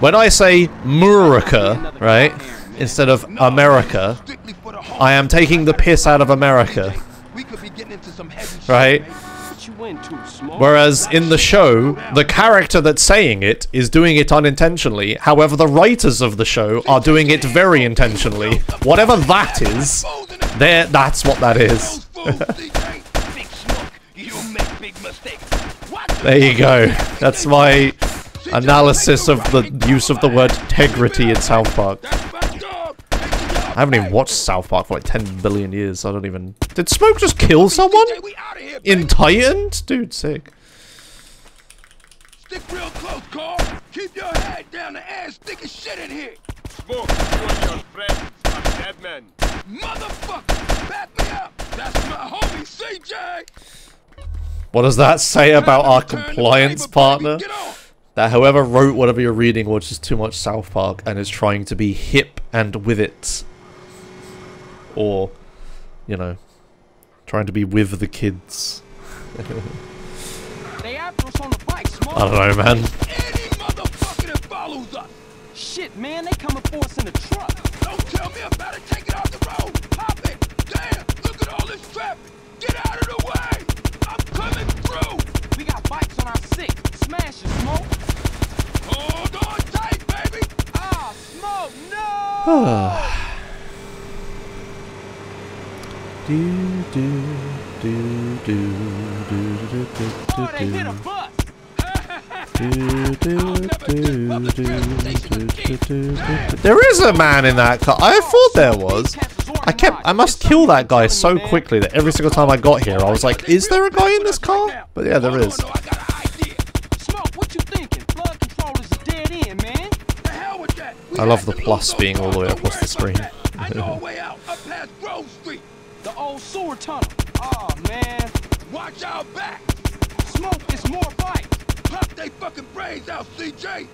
When I say Murica, right, instead of America, Strictly for the home. I am taking the piss out of America, We could be getting into some heavy shit, right? Whereas in the show, the character that's saying it is doing it unintentionally. However, the writers of the show are doing it very intentionally. Whatever that is, there that's what that is. Those fools, CJ. Big smoke. You make big mistakes. Watch There you go. That's my analysis of the use of the word integrity in South Park. That's my dog. I haven't even watched South Park for like 10 billion years. I don't even. Did Smoke just kill someone? CJ, we outta here, In baby. Titan? Dude, sick. Stick real close, Carl. Keep your head down. The ass thick as shit in here. Smoke, you and your friends are dead men. Motherfucker, back me up. That's my homie, CJ. What does that say about our compliance partner? That whoever wrote whatever you're reading watches too much South Park and is trying to be hip and with it. Or, you know, trying to be with the kids. They after us on the bike, Smoke. I don't know, man. Any motherfucker that follows us. Shit, man, they coming for us in the truck. Don't tell me about it. Take it off the road. Pop it. Damn, look at all this traffic. Get out of the way. I'm coming through. We got bikes on our six. Smash it, Smoke. Hold on tight, baby. Ah, Smoke, no! do, do, do, do, do, do, do, Oh, they hit a do, do, do, do, do, do, do, do. There is a man in that car. I thought there was. I kept. I must kill that guy so quickly that every single time I got here, I was like, "Is there a guy in this car?" But yeah, there Hold on, is. no, I got an idea. Smoke, what you thinking? Flood control is a dead end, man. The hell with that. We I love the plus being all the way across the screen. I know a way out. Up past Grove Street. The old sewer tunnel. Oh, man. Watch out back. Smoke, it's more bikes. Pop they fucking brains out, CJ.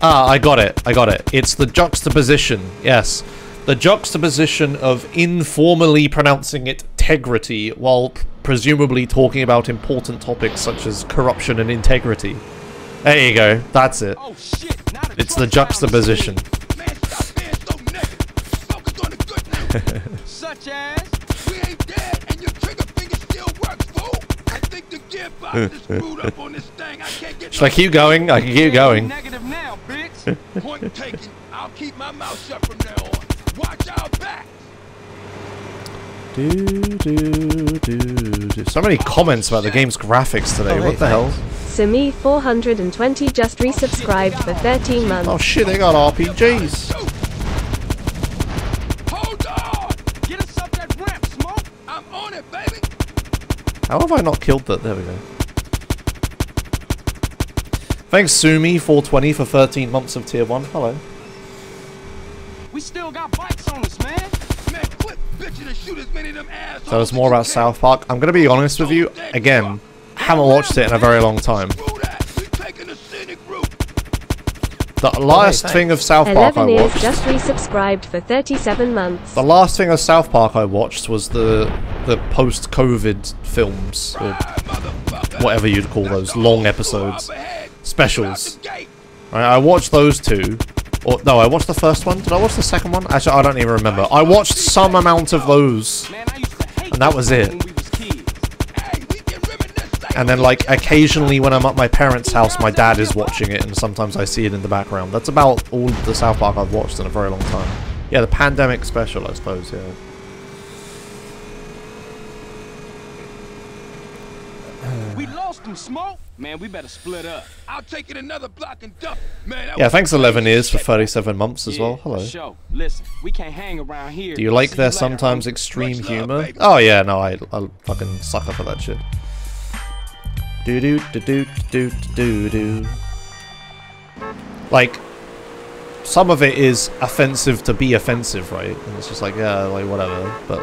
Ah, I got it. I got it. It's the juxtaposition. Yes. The juxtaposition of informally pronouncing it integrity while presumably talking about important topics such as corruption and integrity. There you go. That's it. Oh, shit. It's the juxtaposition. Man, stop being so negative. Focus on the good news. Such as? we ain't dead, and your trigger finger still works, fool. I think the gearbox is screwed up on this thing. I can't get Should I keep going? I can keep going. Negative now, bitch. Point taken. I'll keep my mouth shut from now on. Watch out back. Do, do, do, do. So many comments about the game's graphics today. Oh, what the hell? Sami 420 just resubscribed for 13 months. Oh shit, they got RPGs. Shoot. Hold on. Get us up that ramp, Smoke. I'm on it, baby. How have I not killed that? There we go. Thanks, Sumi420 for 13 months of tier 1. Hello. We still got bikes on us, man. Man, quit bitching and shoot as many of them assholes. Tell us more about. South Park. I'm going to be honest with you. Again, haven't watched it in a very long time. Screw that. We taking the scenic route. The last thing of South Park I 11 ears watched. just resubscribed for 37 months. The last thing of South Park I watched was the the post-COVID films, or whatever you'd call those long episodes, specials. Out the gate. Right, I watched those two. Or no, I watched the first one. Did I watch the second one? Actually, I don't even remember. I watched some amount of those, Man, I used to hate and that was it. And then, like, occasionally when I'm at my parents' house, my dad is watching it, and sometimes I see it in the background. That's about all the South Park I've watched in a very long time. Yeah, the pandemic special, I suppose. Yeah. We lost them, Smoke. Man, we better split up. I'll take it another block and dump. Man, Yeah, thanks 11 years for 37 months as Yeah, well. Hello. Listen, we can't hang around here. Do you like their sometimes extreme love, humor? baby. Oh yeah, no, I I fucking sucker for that shit. Do do do do do do do. Like, some of it is offensive to be offensive, right? And it's just like yeah, like whatever. But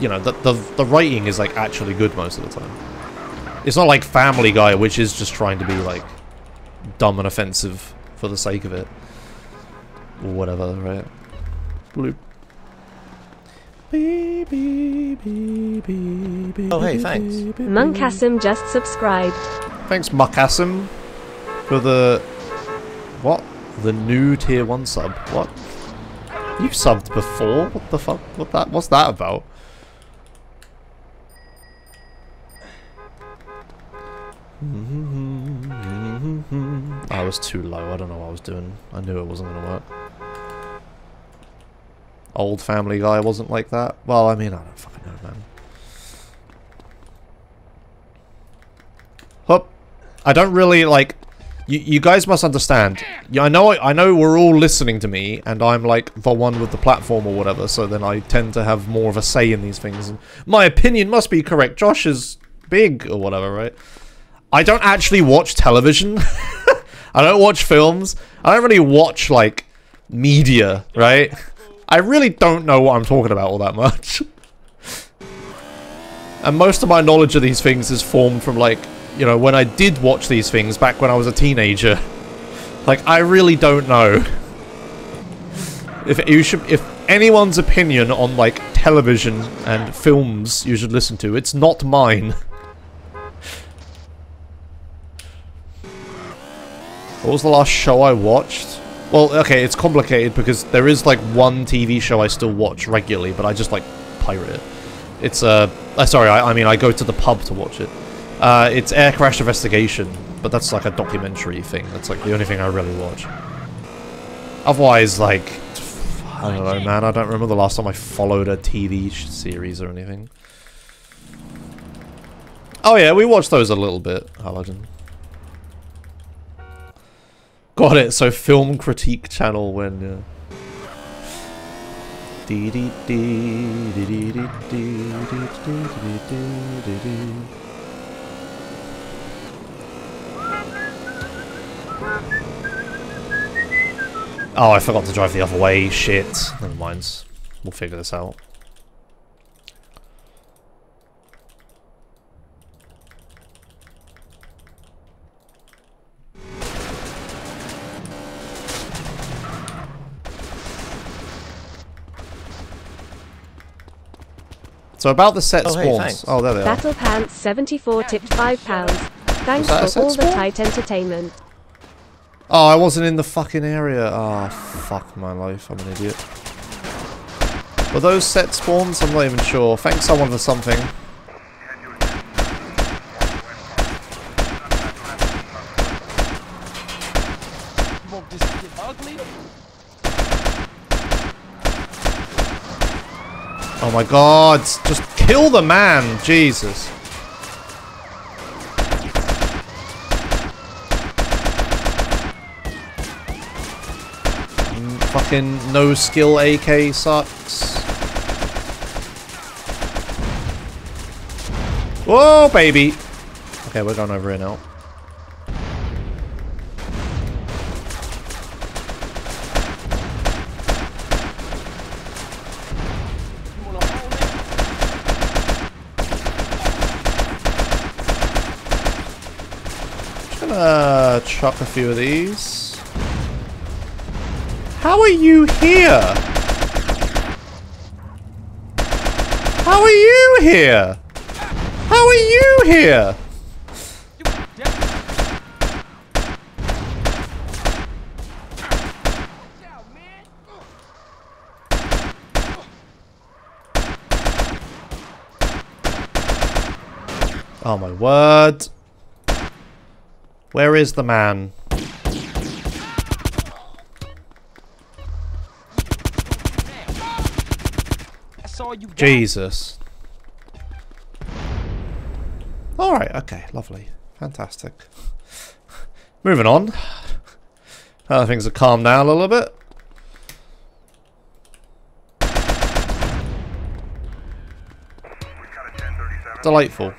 you know, the the the writing is like actually good most of the time. It's not like Family Guy, which is just trying to be like dumb and offensive for the sake of it, or whatever, right? Bloop. Beep, beep, beep, beep, beep, Oh, hey, thanks. beep, beep, Munkasim just subscribed. Thanks, Muckasim, for the... What? The new tier 1 sub. What? You've subbed before? What the fuck? What that? What's that about? I was too low. I don't know what I was doing. I knew it wasn't going to work. Old Family Guy wasn't like that. Well, I mean, I don't fucking know, man. Hup. I don't really like. You, you guys must understand. Yeah, I know. I know we're all listening to me, and I'm like the one with the platform or whatever. So then I tend to have more of a say in these things. And my opinion must be correct. Josh is big or whatever, right? I don't actually watch television. I don't watch films. I don't really watch like media, right? I really don't know what I'm talking about all that much. and most of my knowledge of these things is formed from like, you know, when I did watch these things back when I was a teenager. Like I really don't know. If you should if anyone's opinion on like television and films you should listen to, it's not mine. What was the last show I watched? Well, okay, it's complicated because there is like one TV show I still watch regularly, but I just like pirate it. It's uh, uh sorry, I, I mean I go to the pub to watch it. Uh, it's Air Crash Investigation, but that's like a documentary thing. That's like the only thing I really watch. Otherwise, like, I don't know, man. I don't remember the last time I followed a TV series or anything. Oh yeah, we watched those a little bit, Paladin. Got it. So film critique channel when. Uh... Oh, I forgot to drive the other way. Shit. Never mind. We'll figure this out. So about the set Oh, spawns. thanks. oh, there they are. Battle Pants 74 tipped 5 pounds. Thanks for set all the tight entertainment. Oh, I wasn't in the fucking area. Oh, fuck my life. I'm an idiot. Were those set spawns? I'm not even sure. Thanks someone for something. You want this to get ugly? Oh my god. Just kill the man. Jesus. Mm, Fucking no skill AK sucks. Whoa, baby. Okay, we're going over here now. Gonna chuck a few of these. How are you here? How are you here? How are you here? Oh my word. Where is the man? Jesus. Alright, okay, lovely. Fantastic. Moving on. Things are calmed down a little bit. Delightful.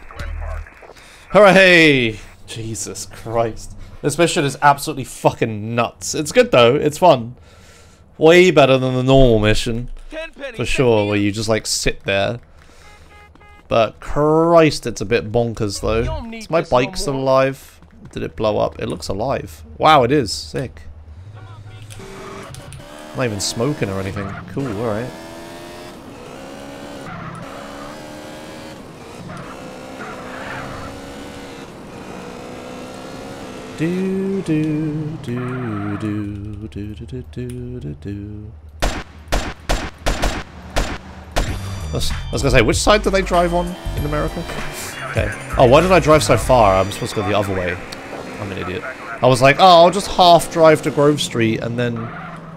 Hooray! Jesus Christ. This mission is absolutely fucking nuts. It's good though, it's fun. Way better than the normal mission. For sure, where you just like sit there. But Christ, it's a bit bonkers though. Is my bike still alive? Did it blow up? It looks alive. Wow, it is. Sick. Not even smoking or anything. Cool, alright. Do do do do do do do do do do. I was, gonna say, which side do they drive on in America? Okay. Oh, why did I drive so far? I'm supposed to go the other way. I'm an idiot. I was like, oh, I'll just half drive to Grove Street and then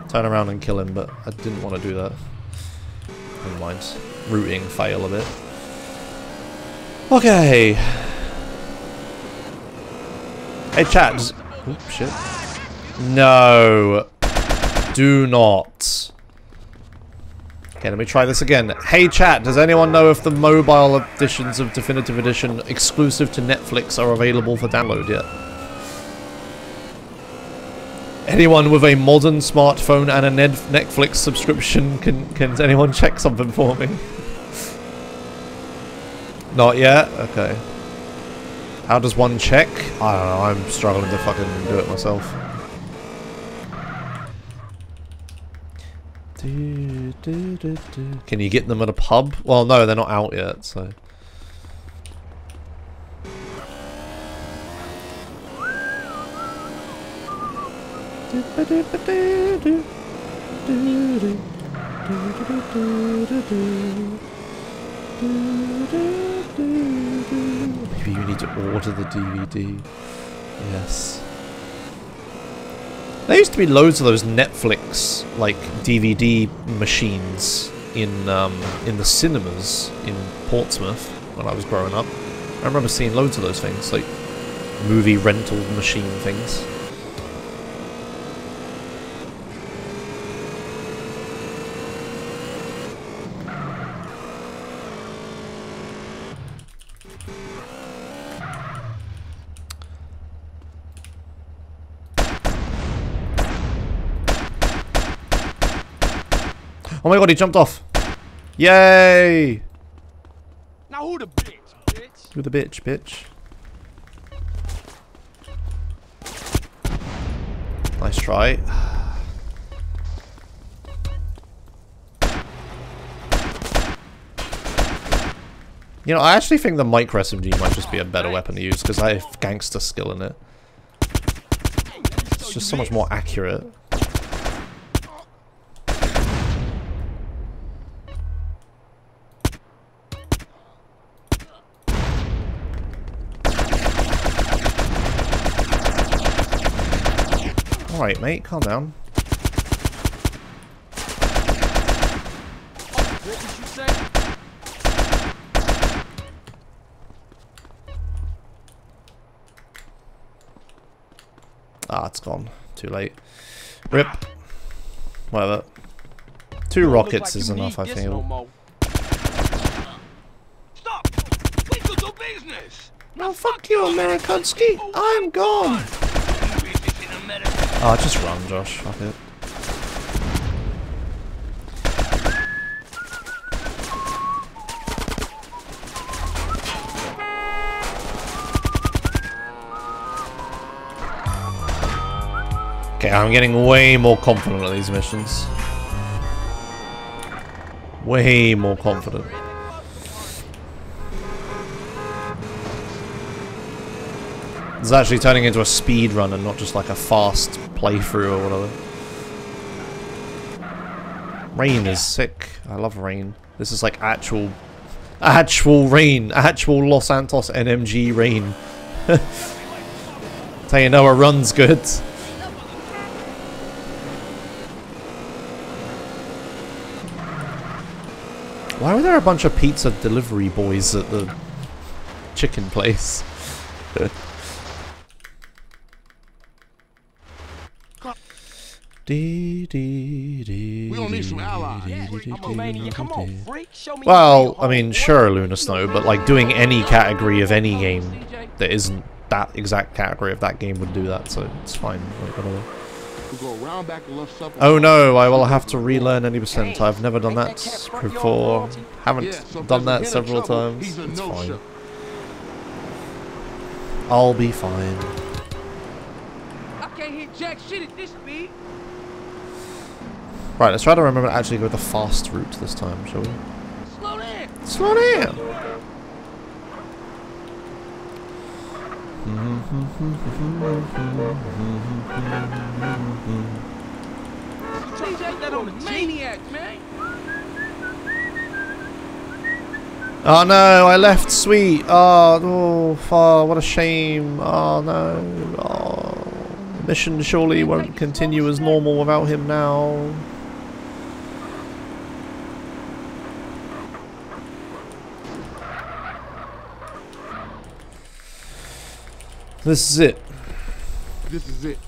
turn around and kill him, but I didn't want to do that. Never mind. Routing fail a bit. Okay. Hey, chat. Oop, shit. No. Do not. Okay, let me try this again. Hey, chat. Does anyone know if the mobile editions of Definitive Edition exclusive to Netflix are available for download yet? Anyone with a modern smartphone and a Netflix subscription, can, can anyone check something for me? Not yet? Okay. How does one check? I don't know, I'm struggling to fucking do it myself. Can you get them at a pub? Well, no, they're not out yet, so... Maybe you need to order the DVD. Yes. There used to be loads of those Netflix like DVD machines in um, in the cinemas in Portsmouth when I was growing up. I remember seeing loads of those things, like movie rental machine things. Oh my god, he jumped off. Yay! Now who the bitch, bitch? Who the bitch, bitch? Nice try. You know, I actually think the micro SMG might just be a better weapon to use because I have gangster skill in it. It's just so much more accurate. Alright, mate, calm down. What did you say? Ah, it's gone. Too late. Rip. Whatever. Two rockets is enough, I. No feel. more. Stop! We could do business! Fuck you, Amerikanski. I'm gone. Ah, just run, Josh. Fuck it. Okay, I'm getting way more confident at these missions. Way more confident. It's actually turning into a speed run and not just like a fast playthrough or whatever. Rain is sick. I love rain. This is like actual, actual rain. Actual Los Santos NMG rain. How you know a run's good. Why were there a bunch of pizza delivery boys at the chicken place? Dee, dee, dee, We don't need some allies. Well, I mean, sure. Luna Snow, but like doing any category of any game that isn't that exact category of that game would do that, so it's fine. like, whatever. We go around back to left supper. Oh no, I will have to relearn any percent. I've never done that before. Haven't Yeah, so if done that a hint of several times. It's fine. I'll be fine. I can't hit jack shit at this speed. Right, let's try to remember to actually go the fast route this time, shall we? Slow down. Slow down. TJ, that on the man. Oh no, I left Sweet. Oh, oh, oh, what a shame. Oh no. Oh, mission surely won't continue as normal without him now. This is it. This is it.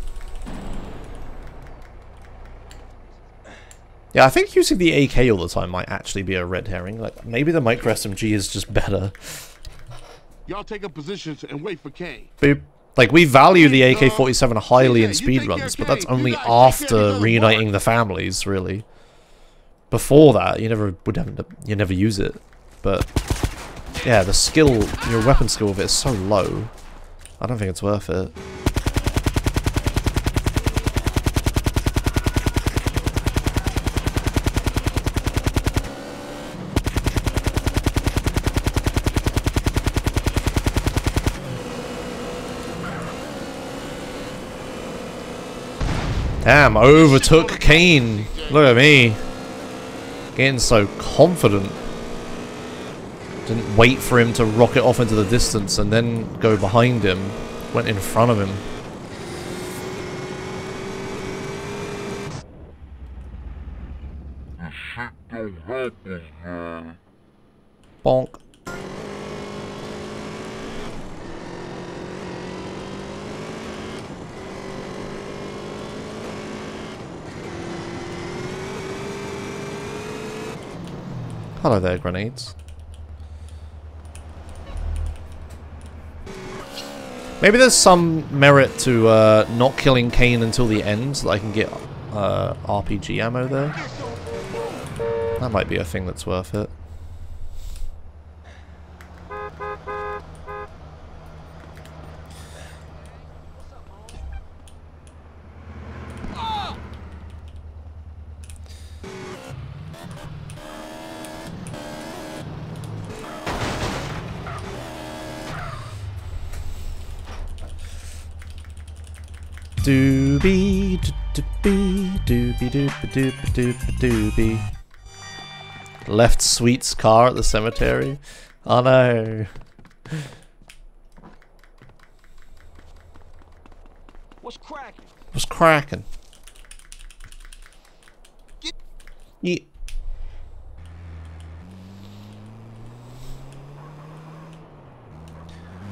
Yeah, I think using the AK all the time might actually be a red herring. Like, maybe the micro SMG is just better. Y'all take up positions and wait for Kane. Boop. Like, we value the AK-47 highly in speedruns, but that's only after reuniting the families, really. Before that, you never would have, you never use it. But, yeah, the skill, your weapon skill of it is so low. I don't think it's worth it. Damn, overtook Kane. Look at me. Getting so confident. Didn't wait for him to rocket off into the distance and then go behind him. Went in front of him. Bonk. Hello there, grenades. Maybe there's some merit to uh, not killing Kane until the end so I can get uh, RPG ammo there. That might be a thing that's worth it. Doobie doobie doobie. Left Sweet's car at the cemetery. Oh no. What's cracking? What's cracking? Yeah.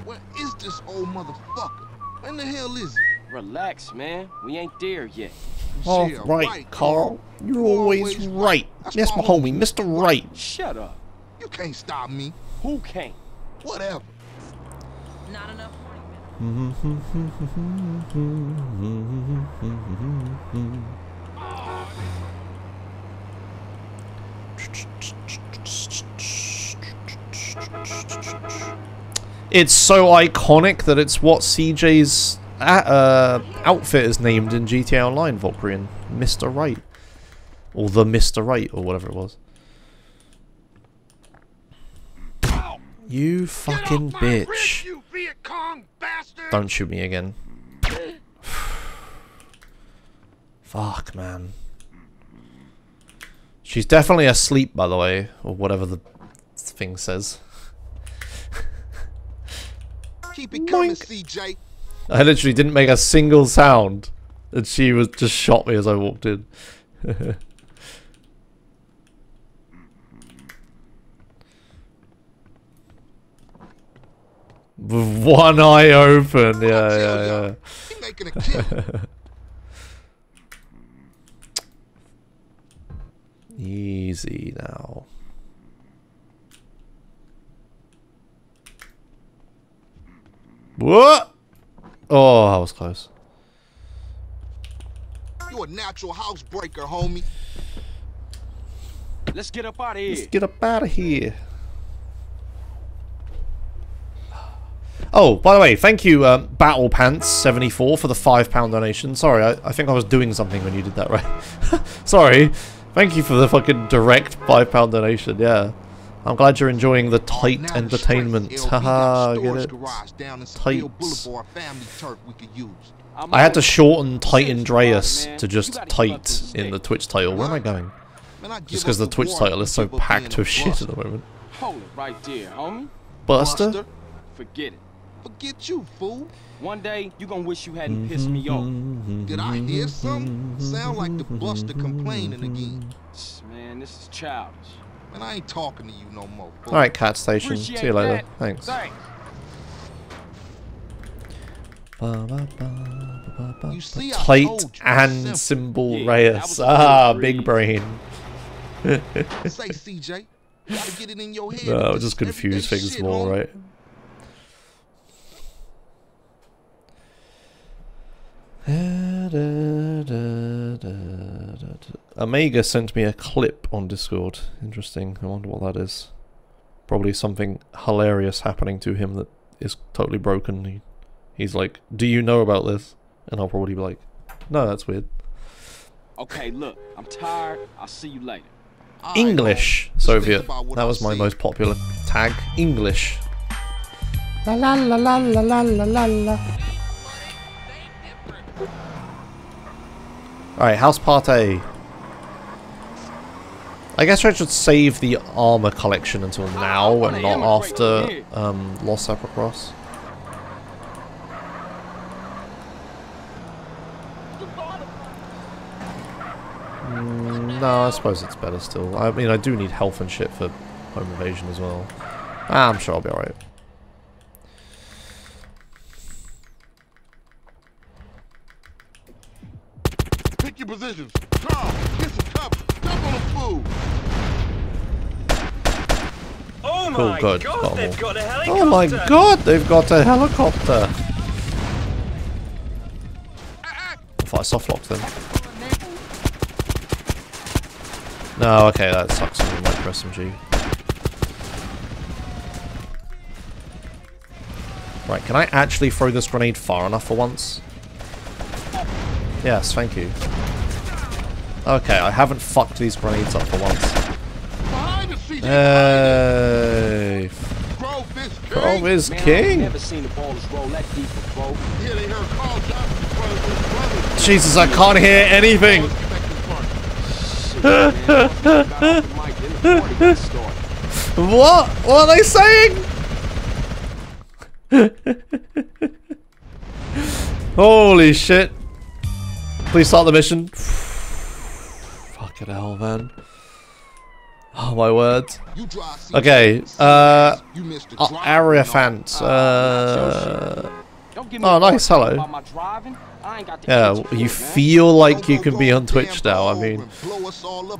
Where is this old motherfucker? When the hell is he? Relax, man. We ain't there yet. All Yeah, right, Carl. You're always right. That's That's my homie, Mr. Right. Shut up. You can't stop me. Who can't? Whatever. Not enough It's so iconic that it's what CJ's uh, outfit is named in GTA Online, Valkyrian. Mr. Right. Or the Mr. Right, or whatever it was. You fucking bitch. you Cong bastard! Don't shoot me again. Fuck, man. She's definitely asleep, by the way, or whatever the thing says. Keep it coming, Boink. CJ. I literally didn't make a single sound, and she was just shot me as I walked in. With one eye open, yeah, yeah, yeah. He making a kill. Easy now. What? Oh, that was close. you a natural housebreaker, homie. Let's get up out of here. Let's get up out of here. Oh, by the way, thank you, um, Battle Pants 74 for the five pound donation. Sorry, I, I think I was doing something when you did that, right? Sorry. Thank you for the fucking direct five pound donation. Yeah, I'm glad you're enjoying the tight Now entertainment. Strengths LB Haha, get it? garage down in Tights. Family turf we could use. I'm had to shorten Tight Seriously, Andreas man, to just gotta keep up to tight in the. Twitch title. Where am I going? Man, I Just because up the Twitch title is so packed being with shit at the moment. Hold it right there, homie. Buster? Forget it. Forget you, fool. One day, you're gonna wish you hadn't pissed me off. Mm-hmm. Did I hear something? Sound like the buster complaining again. Man, this is childish. Man, I ain't talking to you no more. fool. Alright, Cat Station. Appreciate See you later. that. Thanks. Thanks. Ba, ba, ba, ba, ba, ba. You see, I Tight told you, it's and symbol Yeah, Reyes. Ah, good big brain. Say, CJ, gotta get it in your head. No, that it'll this just confuse everyday things shit, more, homie. right? Omega sent me a clip on Discord. Interesting. I wonder what that is. Probably something hilarious happening to him that is totally broken. He, he's like, do you know about this? And I'll probably be like, no, that's weird. Okay, look, I'm tired. I'll see you later. English Soviet. That was my most popular tag. English. La la la la la la la la. All right, house party. I guess I should save the armor collection until now and not after here. um, Lost Epicross. Mm, no, I suppose it's better still. I mean, I do need health and shit for home invasion as well. Ah, I'm sure I'll be alright. Pick your positions. Tom, get some cover. Jump on the fool. Oh good. god, Got they've got a helicopter! Oh my god, they've got a helicopter! I thought I soft locked them. No, okay, that sucks the micro SMG. Right, can I actually throw this grenade far enough for once? Yes, thank you. Okay, I haven't fucked these grenades up for once. Hey. Crow is king. Jesus, I can't hear anything. what? What are they saying? Holy shit. Please start the mission. Fucking hell, man. Oh my word. Okay, uh, uh, uh oh, Ariafant, uh, oh nice, hello. Yeah, you feel like you can be on Twitch now, I mean,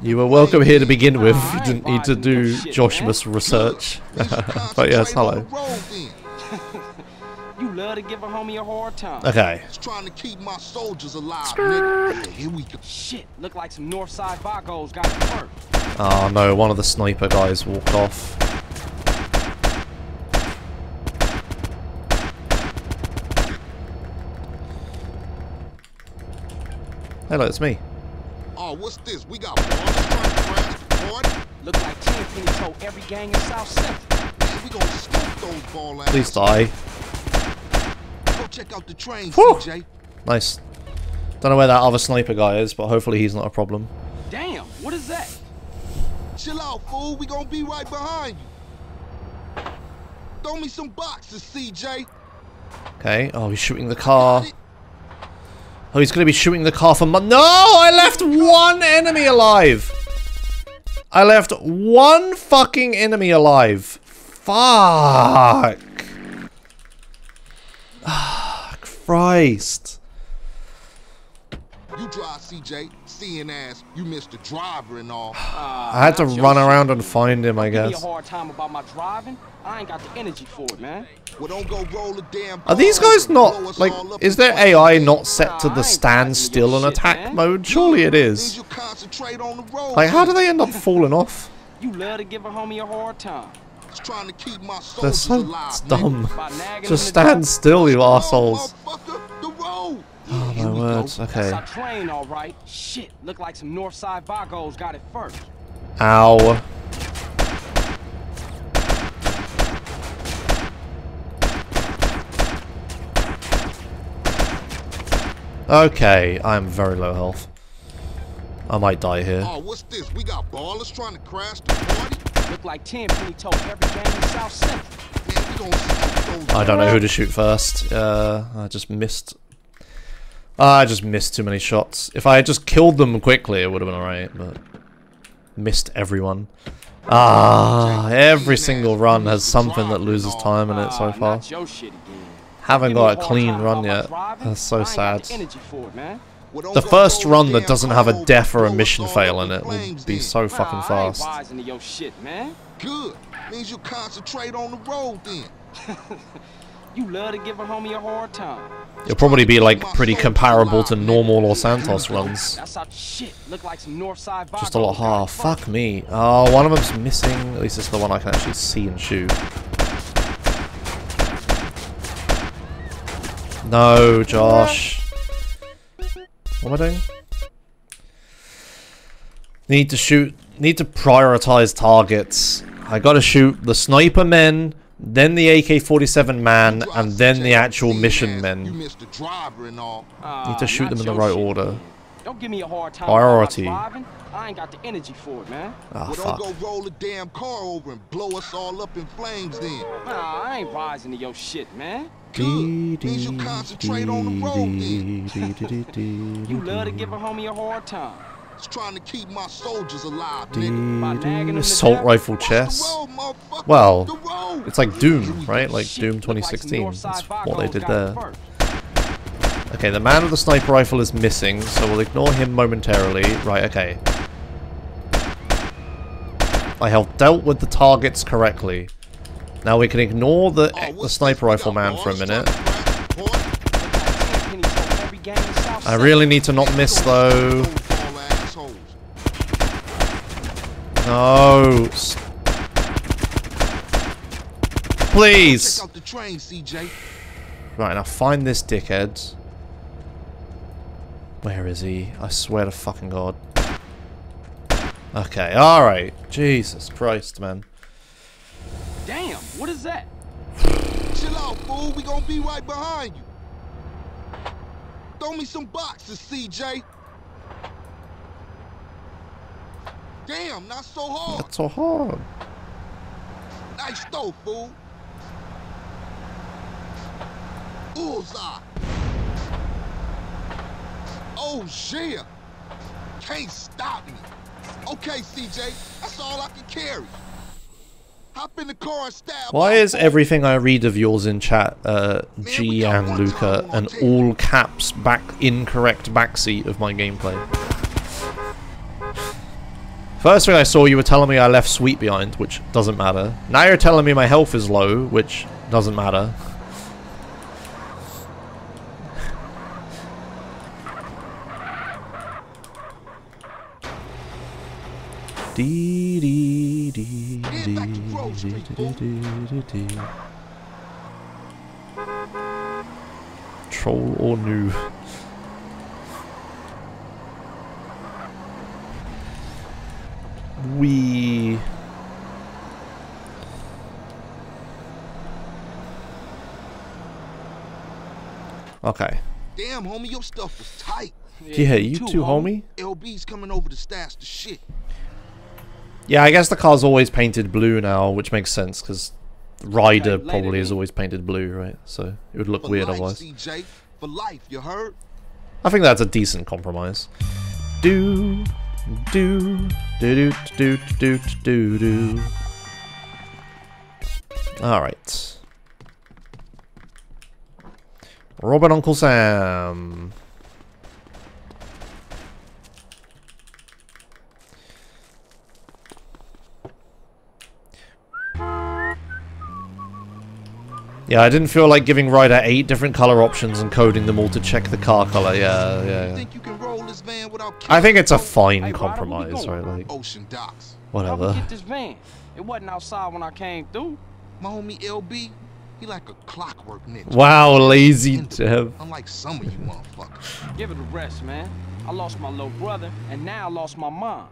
you were welcome here to begin with, you didn't need to do Joshua's research, but yes, hello the road then. You love to give a homie a hard time. Okay. Just trying to keep my soldiers alive, nigga. Yeah, here we go. Shit, look like some Northside Vagos got it first. Oh no, one of the sniper guys walked off. Hello, it's me. Oh, what's this? We got Ballas trying to crash the party. Look like Tenpenny told every gang in South Central. Man, we gonna scoop those Ballas. Please die. Go check out the train, Whew. CJ. Nice. Don't know where that other sniper guy is, but hopefully he's not a problem. Damn, what is that? Chill out, fool. We gonna be right behind you. Throw me some boxes, CJ. Okay. Oh, he's shooting the car. Oh, he's going to be shooting the car for mon- No! I left one enemy alive! I left one fucking enemy alive. Fuck. Ah, Christ. You drive, CJ. Seeing ass, you missed the driver and all. Uh, I had to run around and find him, I guess. Are these guys not like? Is their AI not set to the standstill and attack mode? Surely it is. Like, how do they end up falling off? You love to give a homie a hard time trying to keep my soul That's so alive, dumb. Just stand still, you assholes. Oh my words, okay. Train, all right. Shit, look like some Northside Vagos got it first. Ow. Okay, I'm very low health. I might die here. Oh, what's this? We got Ballas trying to crash the party? Look like Tenpenny told every game in South Central. Man, we gonna smoke those I don't know who to shoot first. Uh, I just missed. I just missed too many shots. If I had just killed them quickly, it would have been alright, but missed everyone. Ah, every single run has something that loses time in it so Ah, far. not your shit again. Haven't got a a clean run yet. That's so I ain't got sad. The energy for it, man. Well, don't The go first run that doesn't have a death or a mission fail in it will flames be so fucking fast. I ain't rising to your shit, man. Good. Means you concentrate on the road then. You love to give a homie a hard time. It'll probably be like pretty comparable to normal Los Santos runs. That's how shit look like some Northside vibes. Just a lot hard. Fuck me. Oh, one of them's missing. At least it's the one I can actually see and shoot. No, Josh. What am I doing? Need to shoot. Need to prioritize targets. I gotta shoot the sniper men, then the AK-47 man, and then the actual mission men. missed the driver and all. Need to shoot them in the right order. Don't give me a hard time. Priority. about. I ain't got the energy for it, man. Ah, well, fuck. don't go roll the damn car over and blow us all up in flames then. Nah, I ain't rising to your shit, man. Good. Means you concentrate on the road then. You love to give a homie a hard time. It's trying to keep my soldiers alive, nigga. By nagging them to Assault rifle Watch chest. the road, motherfucker. Well, It's like Doom, right? Like Doom look like some 2016. That's what they did there. Okay, the man with the sniper rifle is missing, so we'll ignore him momentarily. Right, okay. I have dealt with the targets correctly. Now we can ignore the, Oh, the sniper rifle man for a minute. trying to crash the party? Look like Tenpenny told every game in South I really need to not miss though. Those ball assholes. No. Please. Check out the. Right, now find this dickhead. Where is he? I swear to fucking god. Okay, alright. Jesus Christ, man. Damn, what is that? Chill out, fool. We gonna be right behind you. Throw me some boxes, CJ. Damn, not so hard. That's so hard. Nice throw, fool. Bullseye. Oh, yeah. Can't stop me. Okay, CJ, that's all I can carry. Hop in the car and stab. Why is everything I read of yours in chat uh, G and Luca and all caps back incorrect backseat of my gameplay? First thing I saw, you were telling me I left Sweet behind, which doesn't matter. Now you're telling me my health is low, which doesn't matter. Dee dee dee dee Street. Troll or new? We. Okay. Damn, homie, your stuff was tight. Yeah, you too, homie. LB's coming over to stash the shit. Yeah, I guess the car's always painted blue now, which makes sense because Ryder Okay, probably is always painted blue, right? So it would look For weird life, otherwise. CJ. For life, you heard? I think that's a decent compromise. Do do do do do do do do. All right. Robbing Uncle Sam. Yeah, I didn't feel like giving Ryder eight different color options and coding them all to check the car color. Yeah, yeah. Yeah. think you can roll this van without I think it's a fine Hey, Ryder, where we compromise, right? Like, Ocean docks. Whatever. get this van? It wasn't outside when I came through. My homie LB, he like a clockwork ninja. Wow, lazy dev. Unlike some of you motherfuckers. Give it a rest, man. I lost my little brother, and now I lost my mom.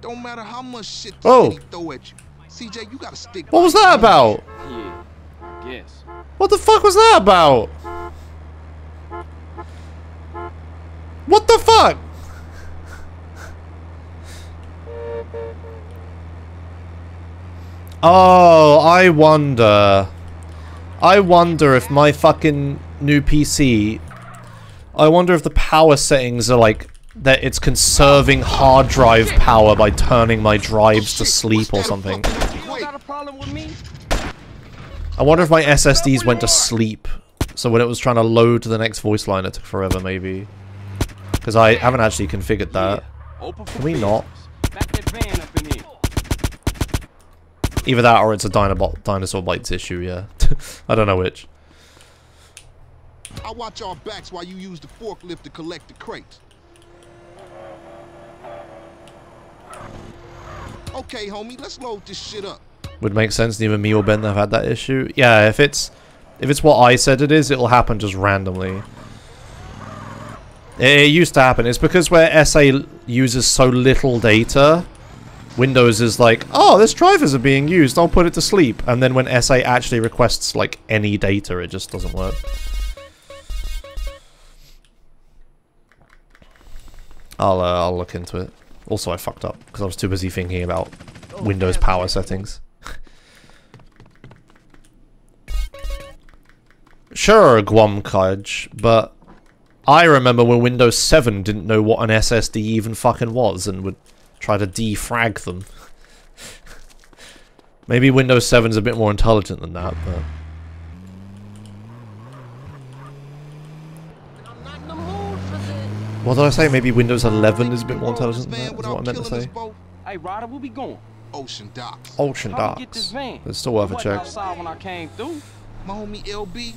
Don't matter how much shit the Oh. city throw at you. CJ, you gotta stick What was that your about? Yeah, I. What the fuck was that about? What the fuck? Oh, I wonder. I wonder if my fucking new PC... I wonder if the power settings are like... That it's conserving hard drive power by turning my drives to sleep or something. You got a problem with me? I wonder if my SSDs went to sleep. So when it was trying to load to the next voice line, it took forever, maybe. Because I haven't actually configured that. Can we not? Back that van up in here. Either that or it's a Dinobot DinosaurBytes issue, yeah. I don't know which. I watch our backs while you use the forklift to collect the crates. Okay, homie, let's load this shit up. Would make sense. Neither me or Ben have had that issue. Yeah, if it's if it's what I said it is, it'll happen just randomly. It, it used to happen. It's because where SA uses so little data, Windows is like, oh, this drivers are being used. I'll put it to sleep. And then when SA actually requests like any data, it just doesn't work. I'll uh, I'll look into it. Also, I fucked up because I was too busy thinking about oh, Windows power settings. Sure, Guam Kudge, but I remember when Windows 7 didn't know what an SSD even fucking was and would try to defrag them. Maybe Windows 7 is a bit more intelligent than that, but... What did I say? Maybe Windows 11 is a bit more intelligent than that, is what I meant to say. Hey, Ryder, where we going? Ocean docks. Ocean How we get this Docks. It's still worth a check. outside when I came through. My homie LB,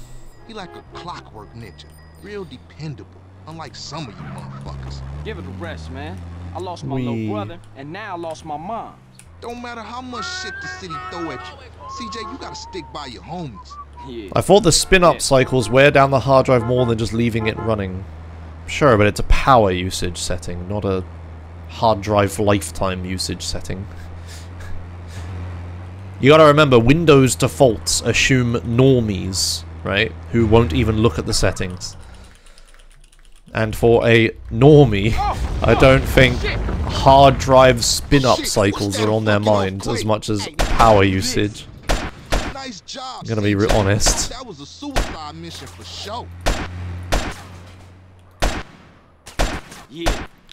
he like a clockwork ninja. Real dependable. Unlike some of you motherfuckers. Give it a rest, man. I lost my We- little brother, and now I lost my mom. Don't matter how much shit the city throw at you. CJ, you gotta stick by your homies. Yeah. I thought the spin-up cycles wear down the hard drive more than just leaving it running. Sure, but it's a power usage setting, not a hard drive lifetime usage setting. You gotta remember, Windows defaults assume normies, right? Who won't even look at the settings. And for a normie, I don't think hard drive spin-up cycles are on their mind as much as power usage. Nice job. I'm gonna be honest. That was a suicide mission for sure. Yeah.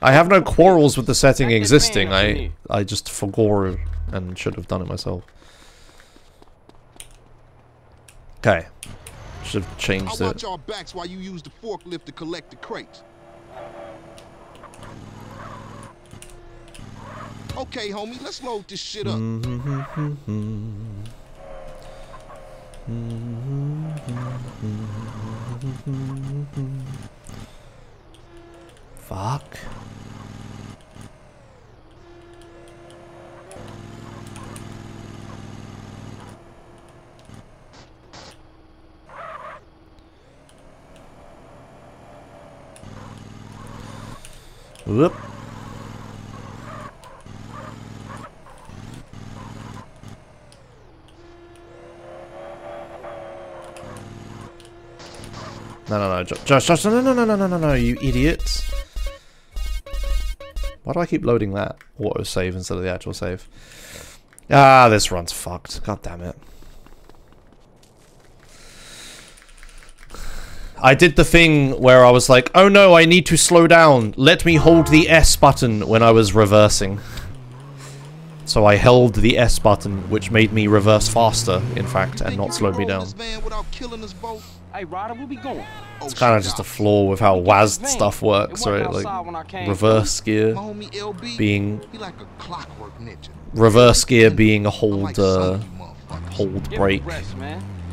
I have no quarrels with the setting existing. van up in I. I just forgot and should have done it myself. Okay. Should have I changed watch it. our backs while you use the forklift to collect the crates. Okay, homie, let's load this shit up. Fuck. Whoop. No, no, no, Josh, Josh, no, no, no, no, no, no, no, you idiots. Why do I keep loading that autosave instead of the actual save? Ah, this run's fucked. God damn it. I did the thing where I was like, oh no, I need to slow down. Let me hold the S button when I was reversing. So I held the S button, which made me reverse faster, in fact, and not slow me down. It's kind of just a flaw with how WASD stuff works, right? Like reverse gear being reverse gear being a hold uh, hold brake.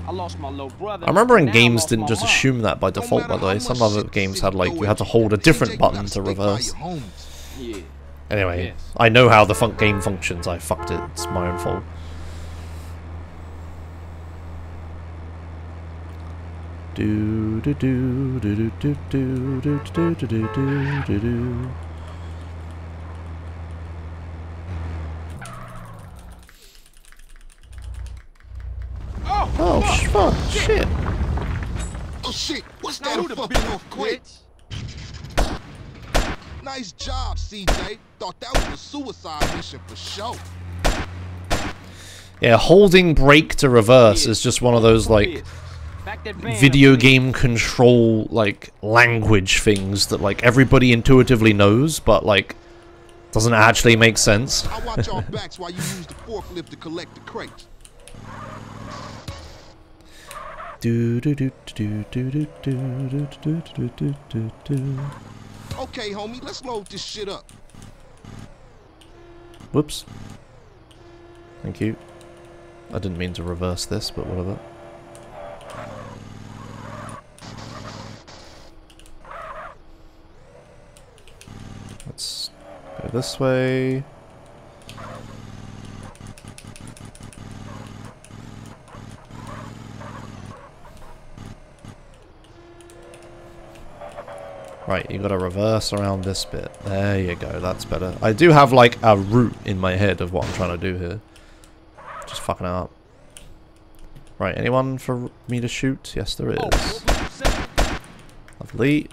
I remember in games didn't just assume that by default. By the way, some other games had like you had to hold a different button to reverse. Anyway, I know how the funk game functions. I fucked it. It's my own fault. Do do do do do do do do do do do do do do. Oh! Shit! Oh shit! What's that? A fucking off quick. Nice job, CJ. Thought that was a suicide mission for sure. Yeah, holding brake to reverse is just one of those like video game control like language things that like everybody intuitively knows but like doesn't actually make sense. I watch all backs while you use the forklift to collect the crates. Okay, homie, let's load this shit up. Whoops. Thank you. I didn't mean to reverse this, but whatever. Let's go this way. Right, you gotta reverse around this bit. There you go, that's better. I do have like a route in my head of what I'm trying to do here. Just fucking up. Right, anyone for me to shoot? Yes, there is. Lovely.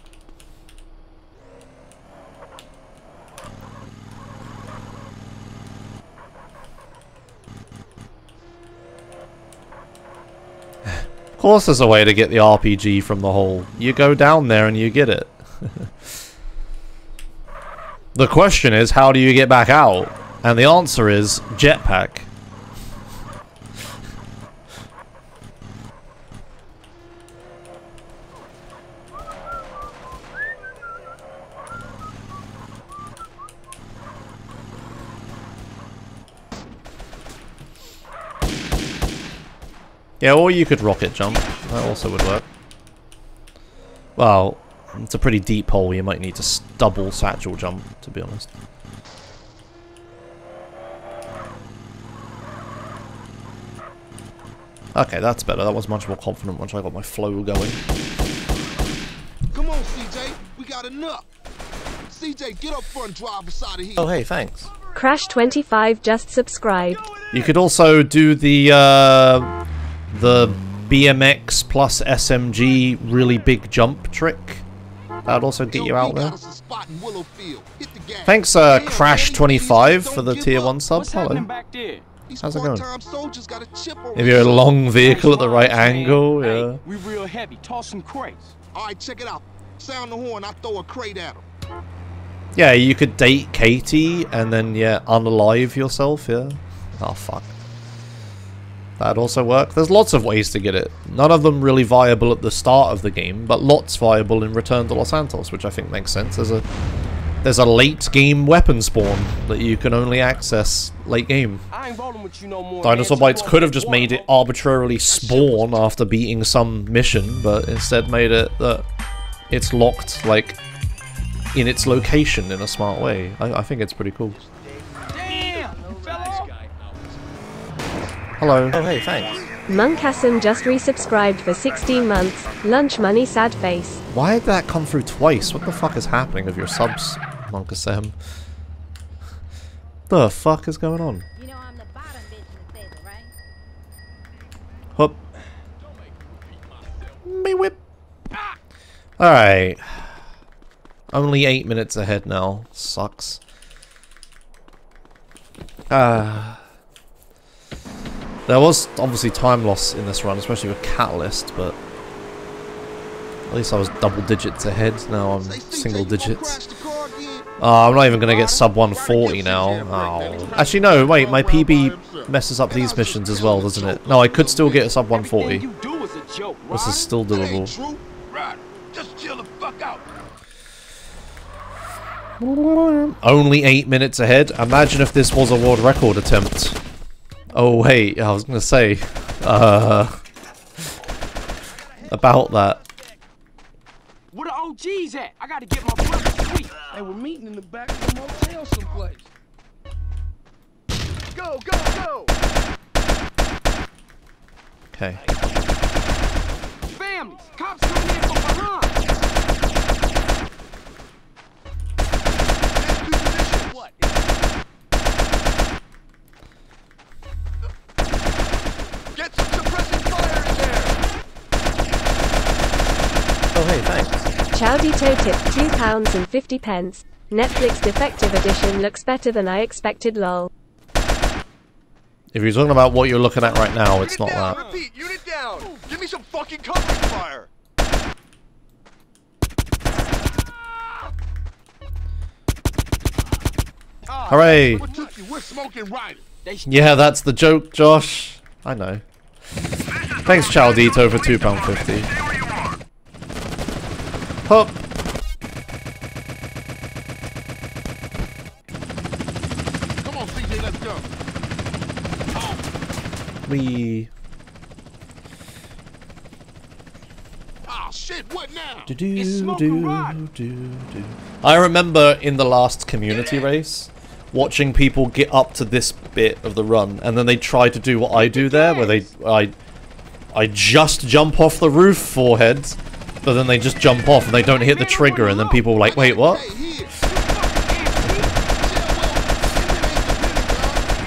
Course there's a way to get the RPG from the hole. You go down there and you get it. the question is, how do you get back out? And the answer is, jetpack. Yeah, or you could rocket jump. That also would work. Well, it's a pretty deep hole. You might need to double satchel jump, to be honest. Okay, that's better. That was much more confident once I got my flow going. Come on, CJ, we got enough. CJ, get up front, drive beside of here. Oh, hey, thanks. Crash25 just subscribed. You could also do the uh, the BMX plus SMG really big jump trick. That'd also get you out there. Thanks, uh, Crash25 for the tier 1 sub. What's happening Hello. back there? How's it going? Part-time soldiers got a If you're a long vehicle at the right angle, yeah. we real heavy. Toss some crates. All right, check it out. Sound the horn, I throw a crate at him. Yeah, you could date Katie and then, yeah, unalive yourself, yeah. Oh, fuck. That'd also work. There's lots of ways to get it. None of them really viable at the start of the game, but lots viable in Return to Los Santos, which I think makes sense. There's a there's a late game weapon spawn that you can only access late game. I ain't rolling with you no more. Dinosaur. Bytes could have just made it arbitrarily spawn after beating some mission, but instead made it that it's locked, like, in its location in a smart way. I, I think it's pretty cool. Hello. Oh, hey, thanks. Monkassam just resubscribed for 16 months. Lunch money sad face. Why did that come through twice? What the fuck is happening with your subs, Monkasam? The fuck is going on? You know I'm the bottom bitch in the table, right? Hup. Me whip. Alright. Only eight minutes ahead now. Sucks. Ah. There was obviously time loss in this run, especially with Catalyst, but at least I was double digits ahead. Now I'm single digits. Oh, I'm not even going to get sub 140 now. Oh. Actually, no, wait, my PB messes up these missions as well, doesn't it? No, I could still get a sub 140. You do is a joke, This is still doable. Just chill the fuck out. Only eight minutes ahead. Imagine if this was a world record attempt. Oh wait, I was gonna say, uh, about that. Where the OGs at? I gotta get my brother sweet. Hey, we're meeting in the back of the motel someplace. Go, go, go! Okay. Families, cops coming in from behind. What? Get some suppressing fire in there! Oh hey, thanks. Chowdito tipped £2 and 50 pence. Netflix defective edition looks better than I expected lol. If you're talking about what you're looking at right now, it's not that. Repeat, unit down. Give me some fucking covering fire. Hooray! What took you? We're smoking right. Yeah, that's the joke, Josh. I know. Thanks, Chaldito, for £2.50. Hop. Come on, CJ, let's go. We. Ah, shit, what now? Do, do, do, do, do. I remember in the last community race watching people get up to this bit of the run and then they try to do what I do there where they I I just jump off the roof forehead but then they just jump off and they don't hit the trigger and then people are like wait what Hey, here.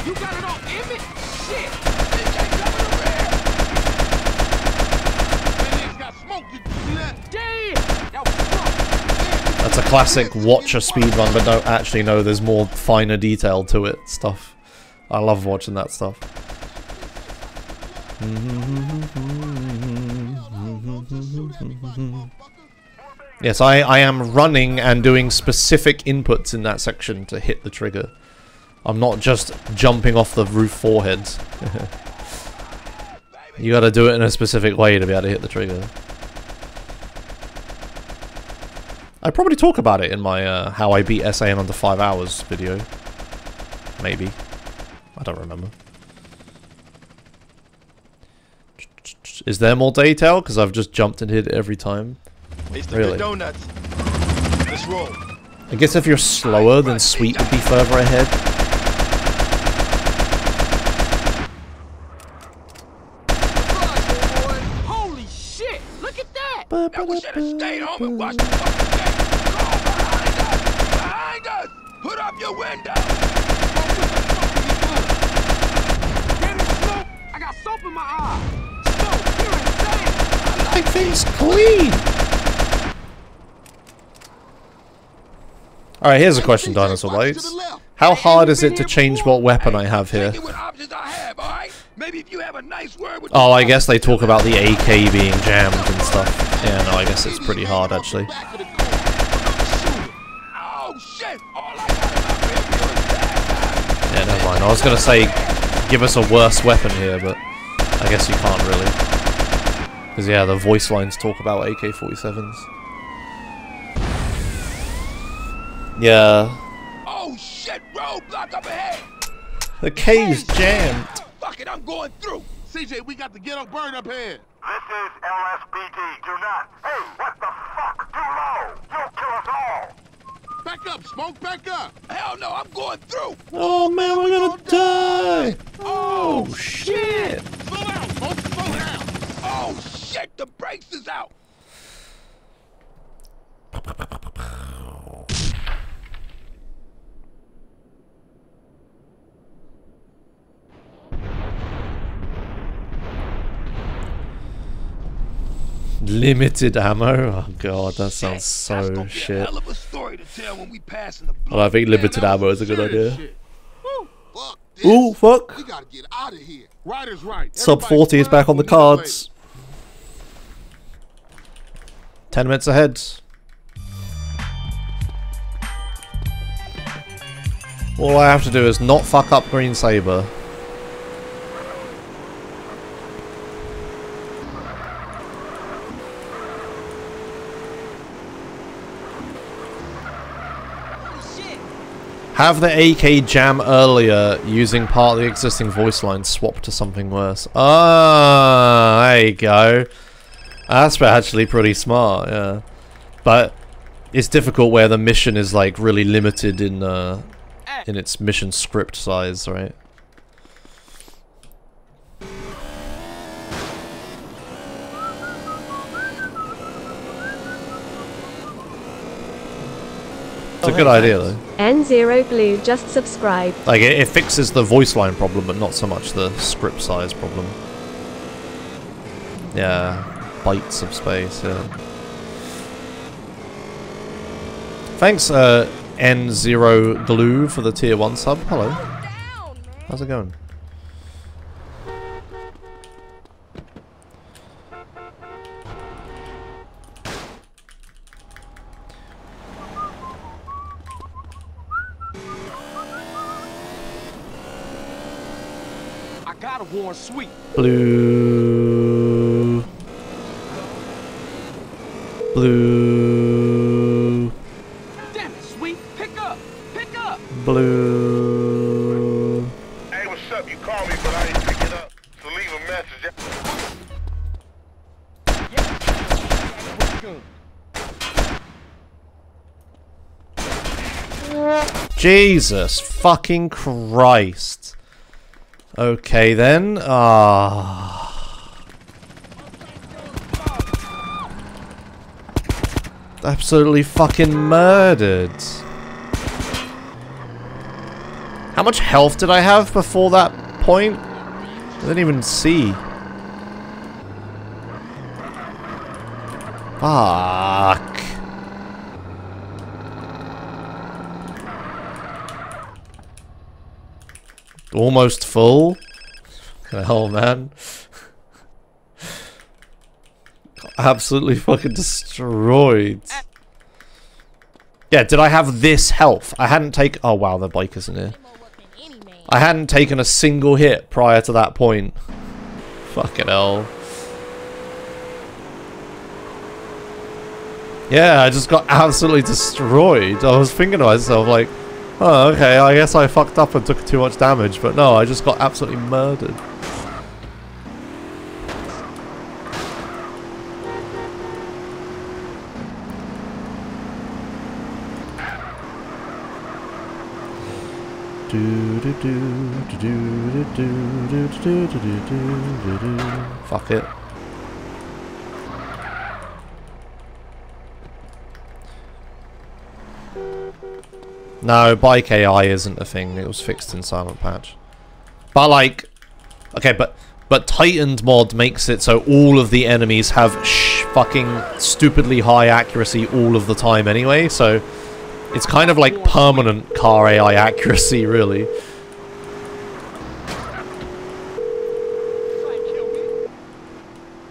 You got it on Emmet? Shit! Man's got smoke. You see that? Damn! That was fucked. That's a classic watch a speedrun but don't actually know there's more finer detail to it stuff. I love watching that stuff. Yes, I, I am running and doing specific inputs in that section to hit the trigger. I'm not just jumping off the roof forehead. you gotta do it in a specific way to be able to hit the trigger. I probably talk about it in my uh, how I beat SA in under 5 hours video. Maybe. I don't remember. Is there more detail? Because I've just jumped and hit every time. It's the Really? good. Let's roll. I guess if you're slower, then Sweet would be further ahead. Holy shit! Look at that! Now we should have stayed home and watched the fucking game. Go behind us! Behind us! Put up your window! Damn it, Smoke! I got soap in my eye! Smoke, you're insane! Everything's clean! Alright, here's a question, DinosaurBytes. How hard is it to change what weapon I have here? Take it with options I have, alright? Maybe if you have a nice word with Oh, I guess they talk about the AK being jammed and stuff. Yeah, no, I guess it's pretty hard, actually. Oh shit! All I got in my rear view is that. Yeah, never mind. I was gonna say, give us a worse weapon here, but I guess you can't really. Because, yeah, the voice lines talk about AK-47s. Yeah. Oh shit! Roadblock up ahead! The K's jammed. Fuck it, I'm going through. CJ, we got the ghetto bird up here. This is LSPD. Do not. Hey, what the fuck? Too low. You'll kill us all. Back up, smoke, back up. Hell no, I'm going through. Oh man, we're gonna die! Oh, oh shit! Slow down, smoke, slow down. Oh shit, the brakes is out. Limited ammo? Oh god, that sounds so gonna be a shit. hell of a story to tell when we pass in the block. Well, I think limited ammo is a good idea. shit. Fuck. Ooh, fuck! We gotta get out of here. Ryder's right. Sub 40 is back on the and move away. cards. 10 minutes ahead. All I have to do is not fuck up Green Sabre. Have the AK jam earlier using part of the existing voice line swapped to something worse. Ah, there you go. That's actually pretty smart, yeah. But it's difficult where the mission is like really limited in uh, in its mission script size, right? It's a good idea though. N0 Blue just subscribe. Like it, it fixes the voice line problem, but not so much the script size problem. Yeah, bytes of space. Yeah. Thanks, uh, N0 Glue for the tier 1 sub. Hello. How's it going? I got a warm sweet. Blue. Blue. Damn it, sweet. Pick up. Pick up. Blue. Hey, what's up? You called me, but I didn't pick it up. So leave a message. Jesus fucking Christ. Okay then. Ah. Absolutely fucking murdered. How much health did I have before that point? I didn't even see. Fuck. Almost full. Hell, man. Absolutely fucking destroyed. Yeah, did I have this health? I hadn't taken... Oh, wow, the bike isn't here. I hadn't taken a single hit prior to that point. Fucking hell. Yeah, I just got absolutely destroyed. I was thinking to myself, like, oh, okay, I guess I fucked up and took too much damage, but no, I just got absolutely murdered. Do do No, bike AI isn't a thing. It was fixed in Silent Patch. But like, okay, but but Tightened mod makes it so all of the enemies have sh fucking stupidly high accuracy all of the time anyway. So it's kind of like permanent car AI accuracy, really.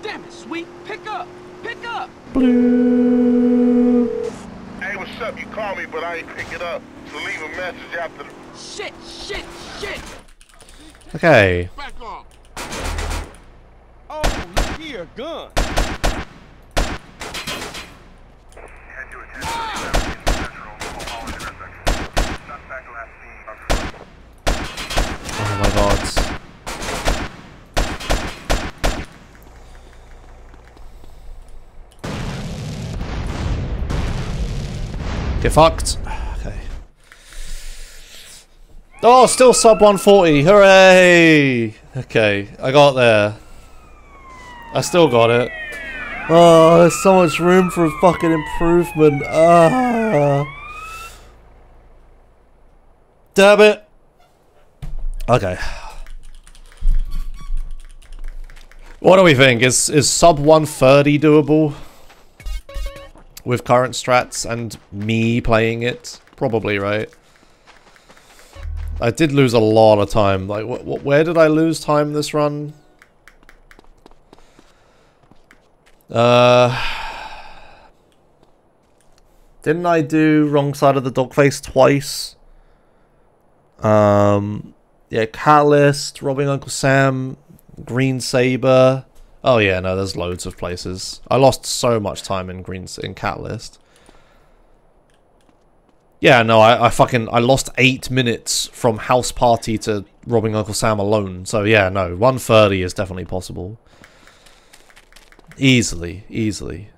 Damn it, sweet. Pick up. Pick up. Blue. Hey, what's up? You called me, but I ain't pick it up. So message after the... Shit, shit, shit. Okay. Back off. Oh, look here, gun. Oh my god. Get fucked. Okay. Oh, still sub 140. Hooray! Okay, I got there. I still got it. Oh, there's so much room for fucking improvement. Ah. Damn it. Okay. What do we think? Is is sub 130 doable? With current strats and me playing it? Probably, right? I did lose a lot of time. Like, wh wh where did I lose time this run? Uh... Didn't I do wrong side of the dog face twice? Um, yeah, Catalyst, robbing Uncle Sam, Green Sabre. Oh yeah, no, there's loads of places. I lost so much time in Green in Catalyst. Yeah, no, I, I fucking I lost eight minutes from house party to robbing Uncle Sam alone. So yeah, no, 130 is definitely possible. Easily, easily.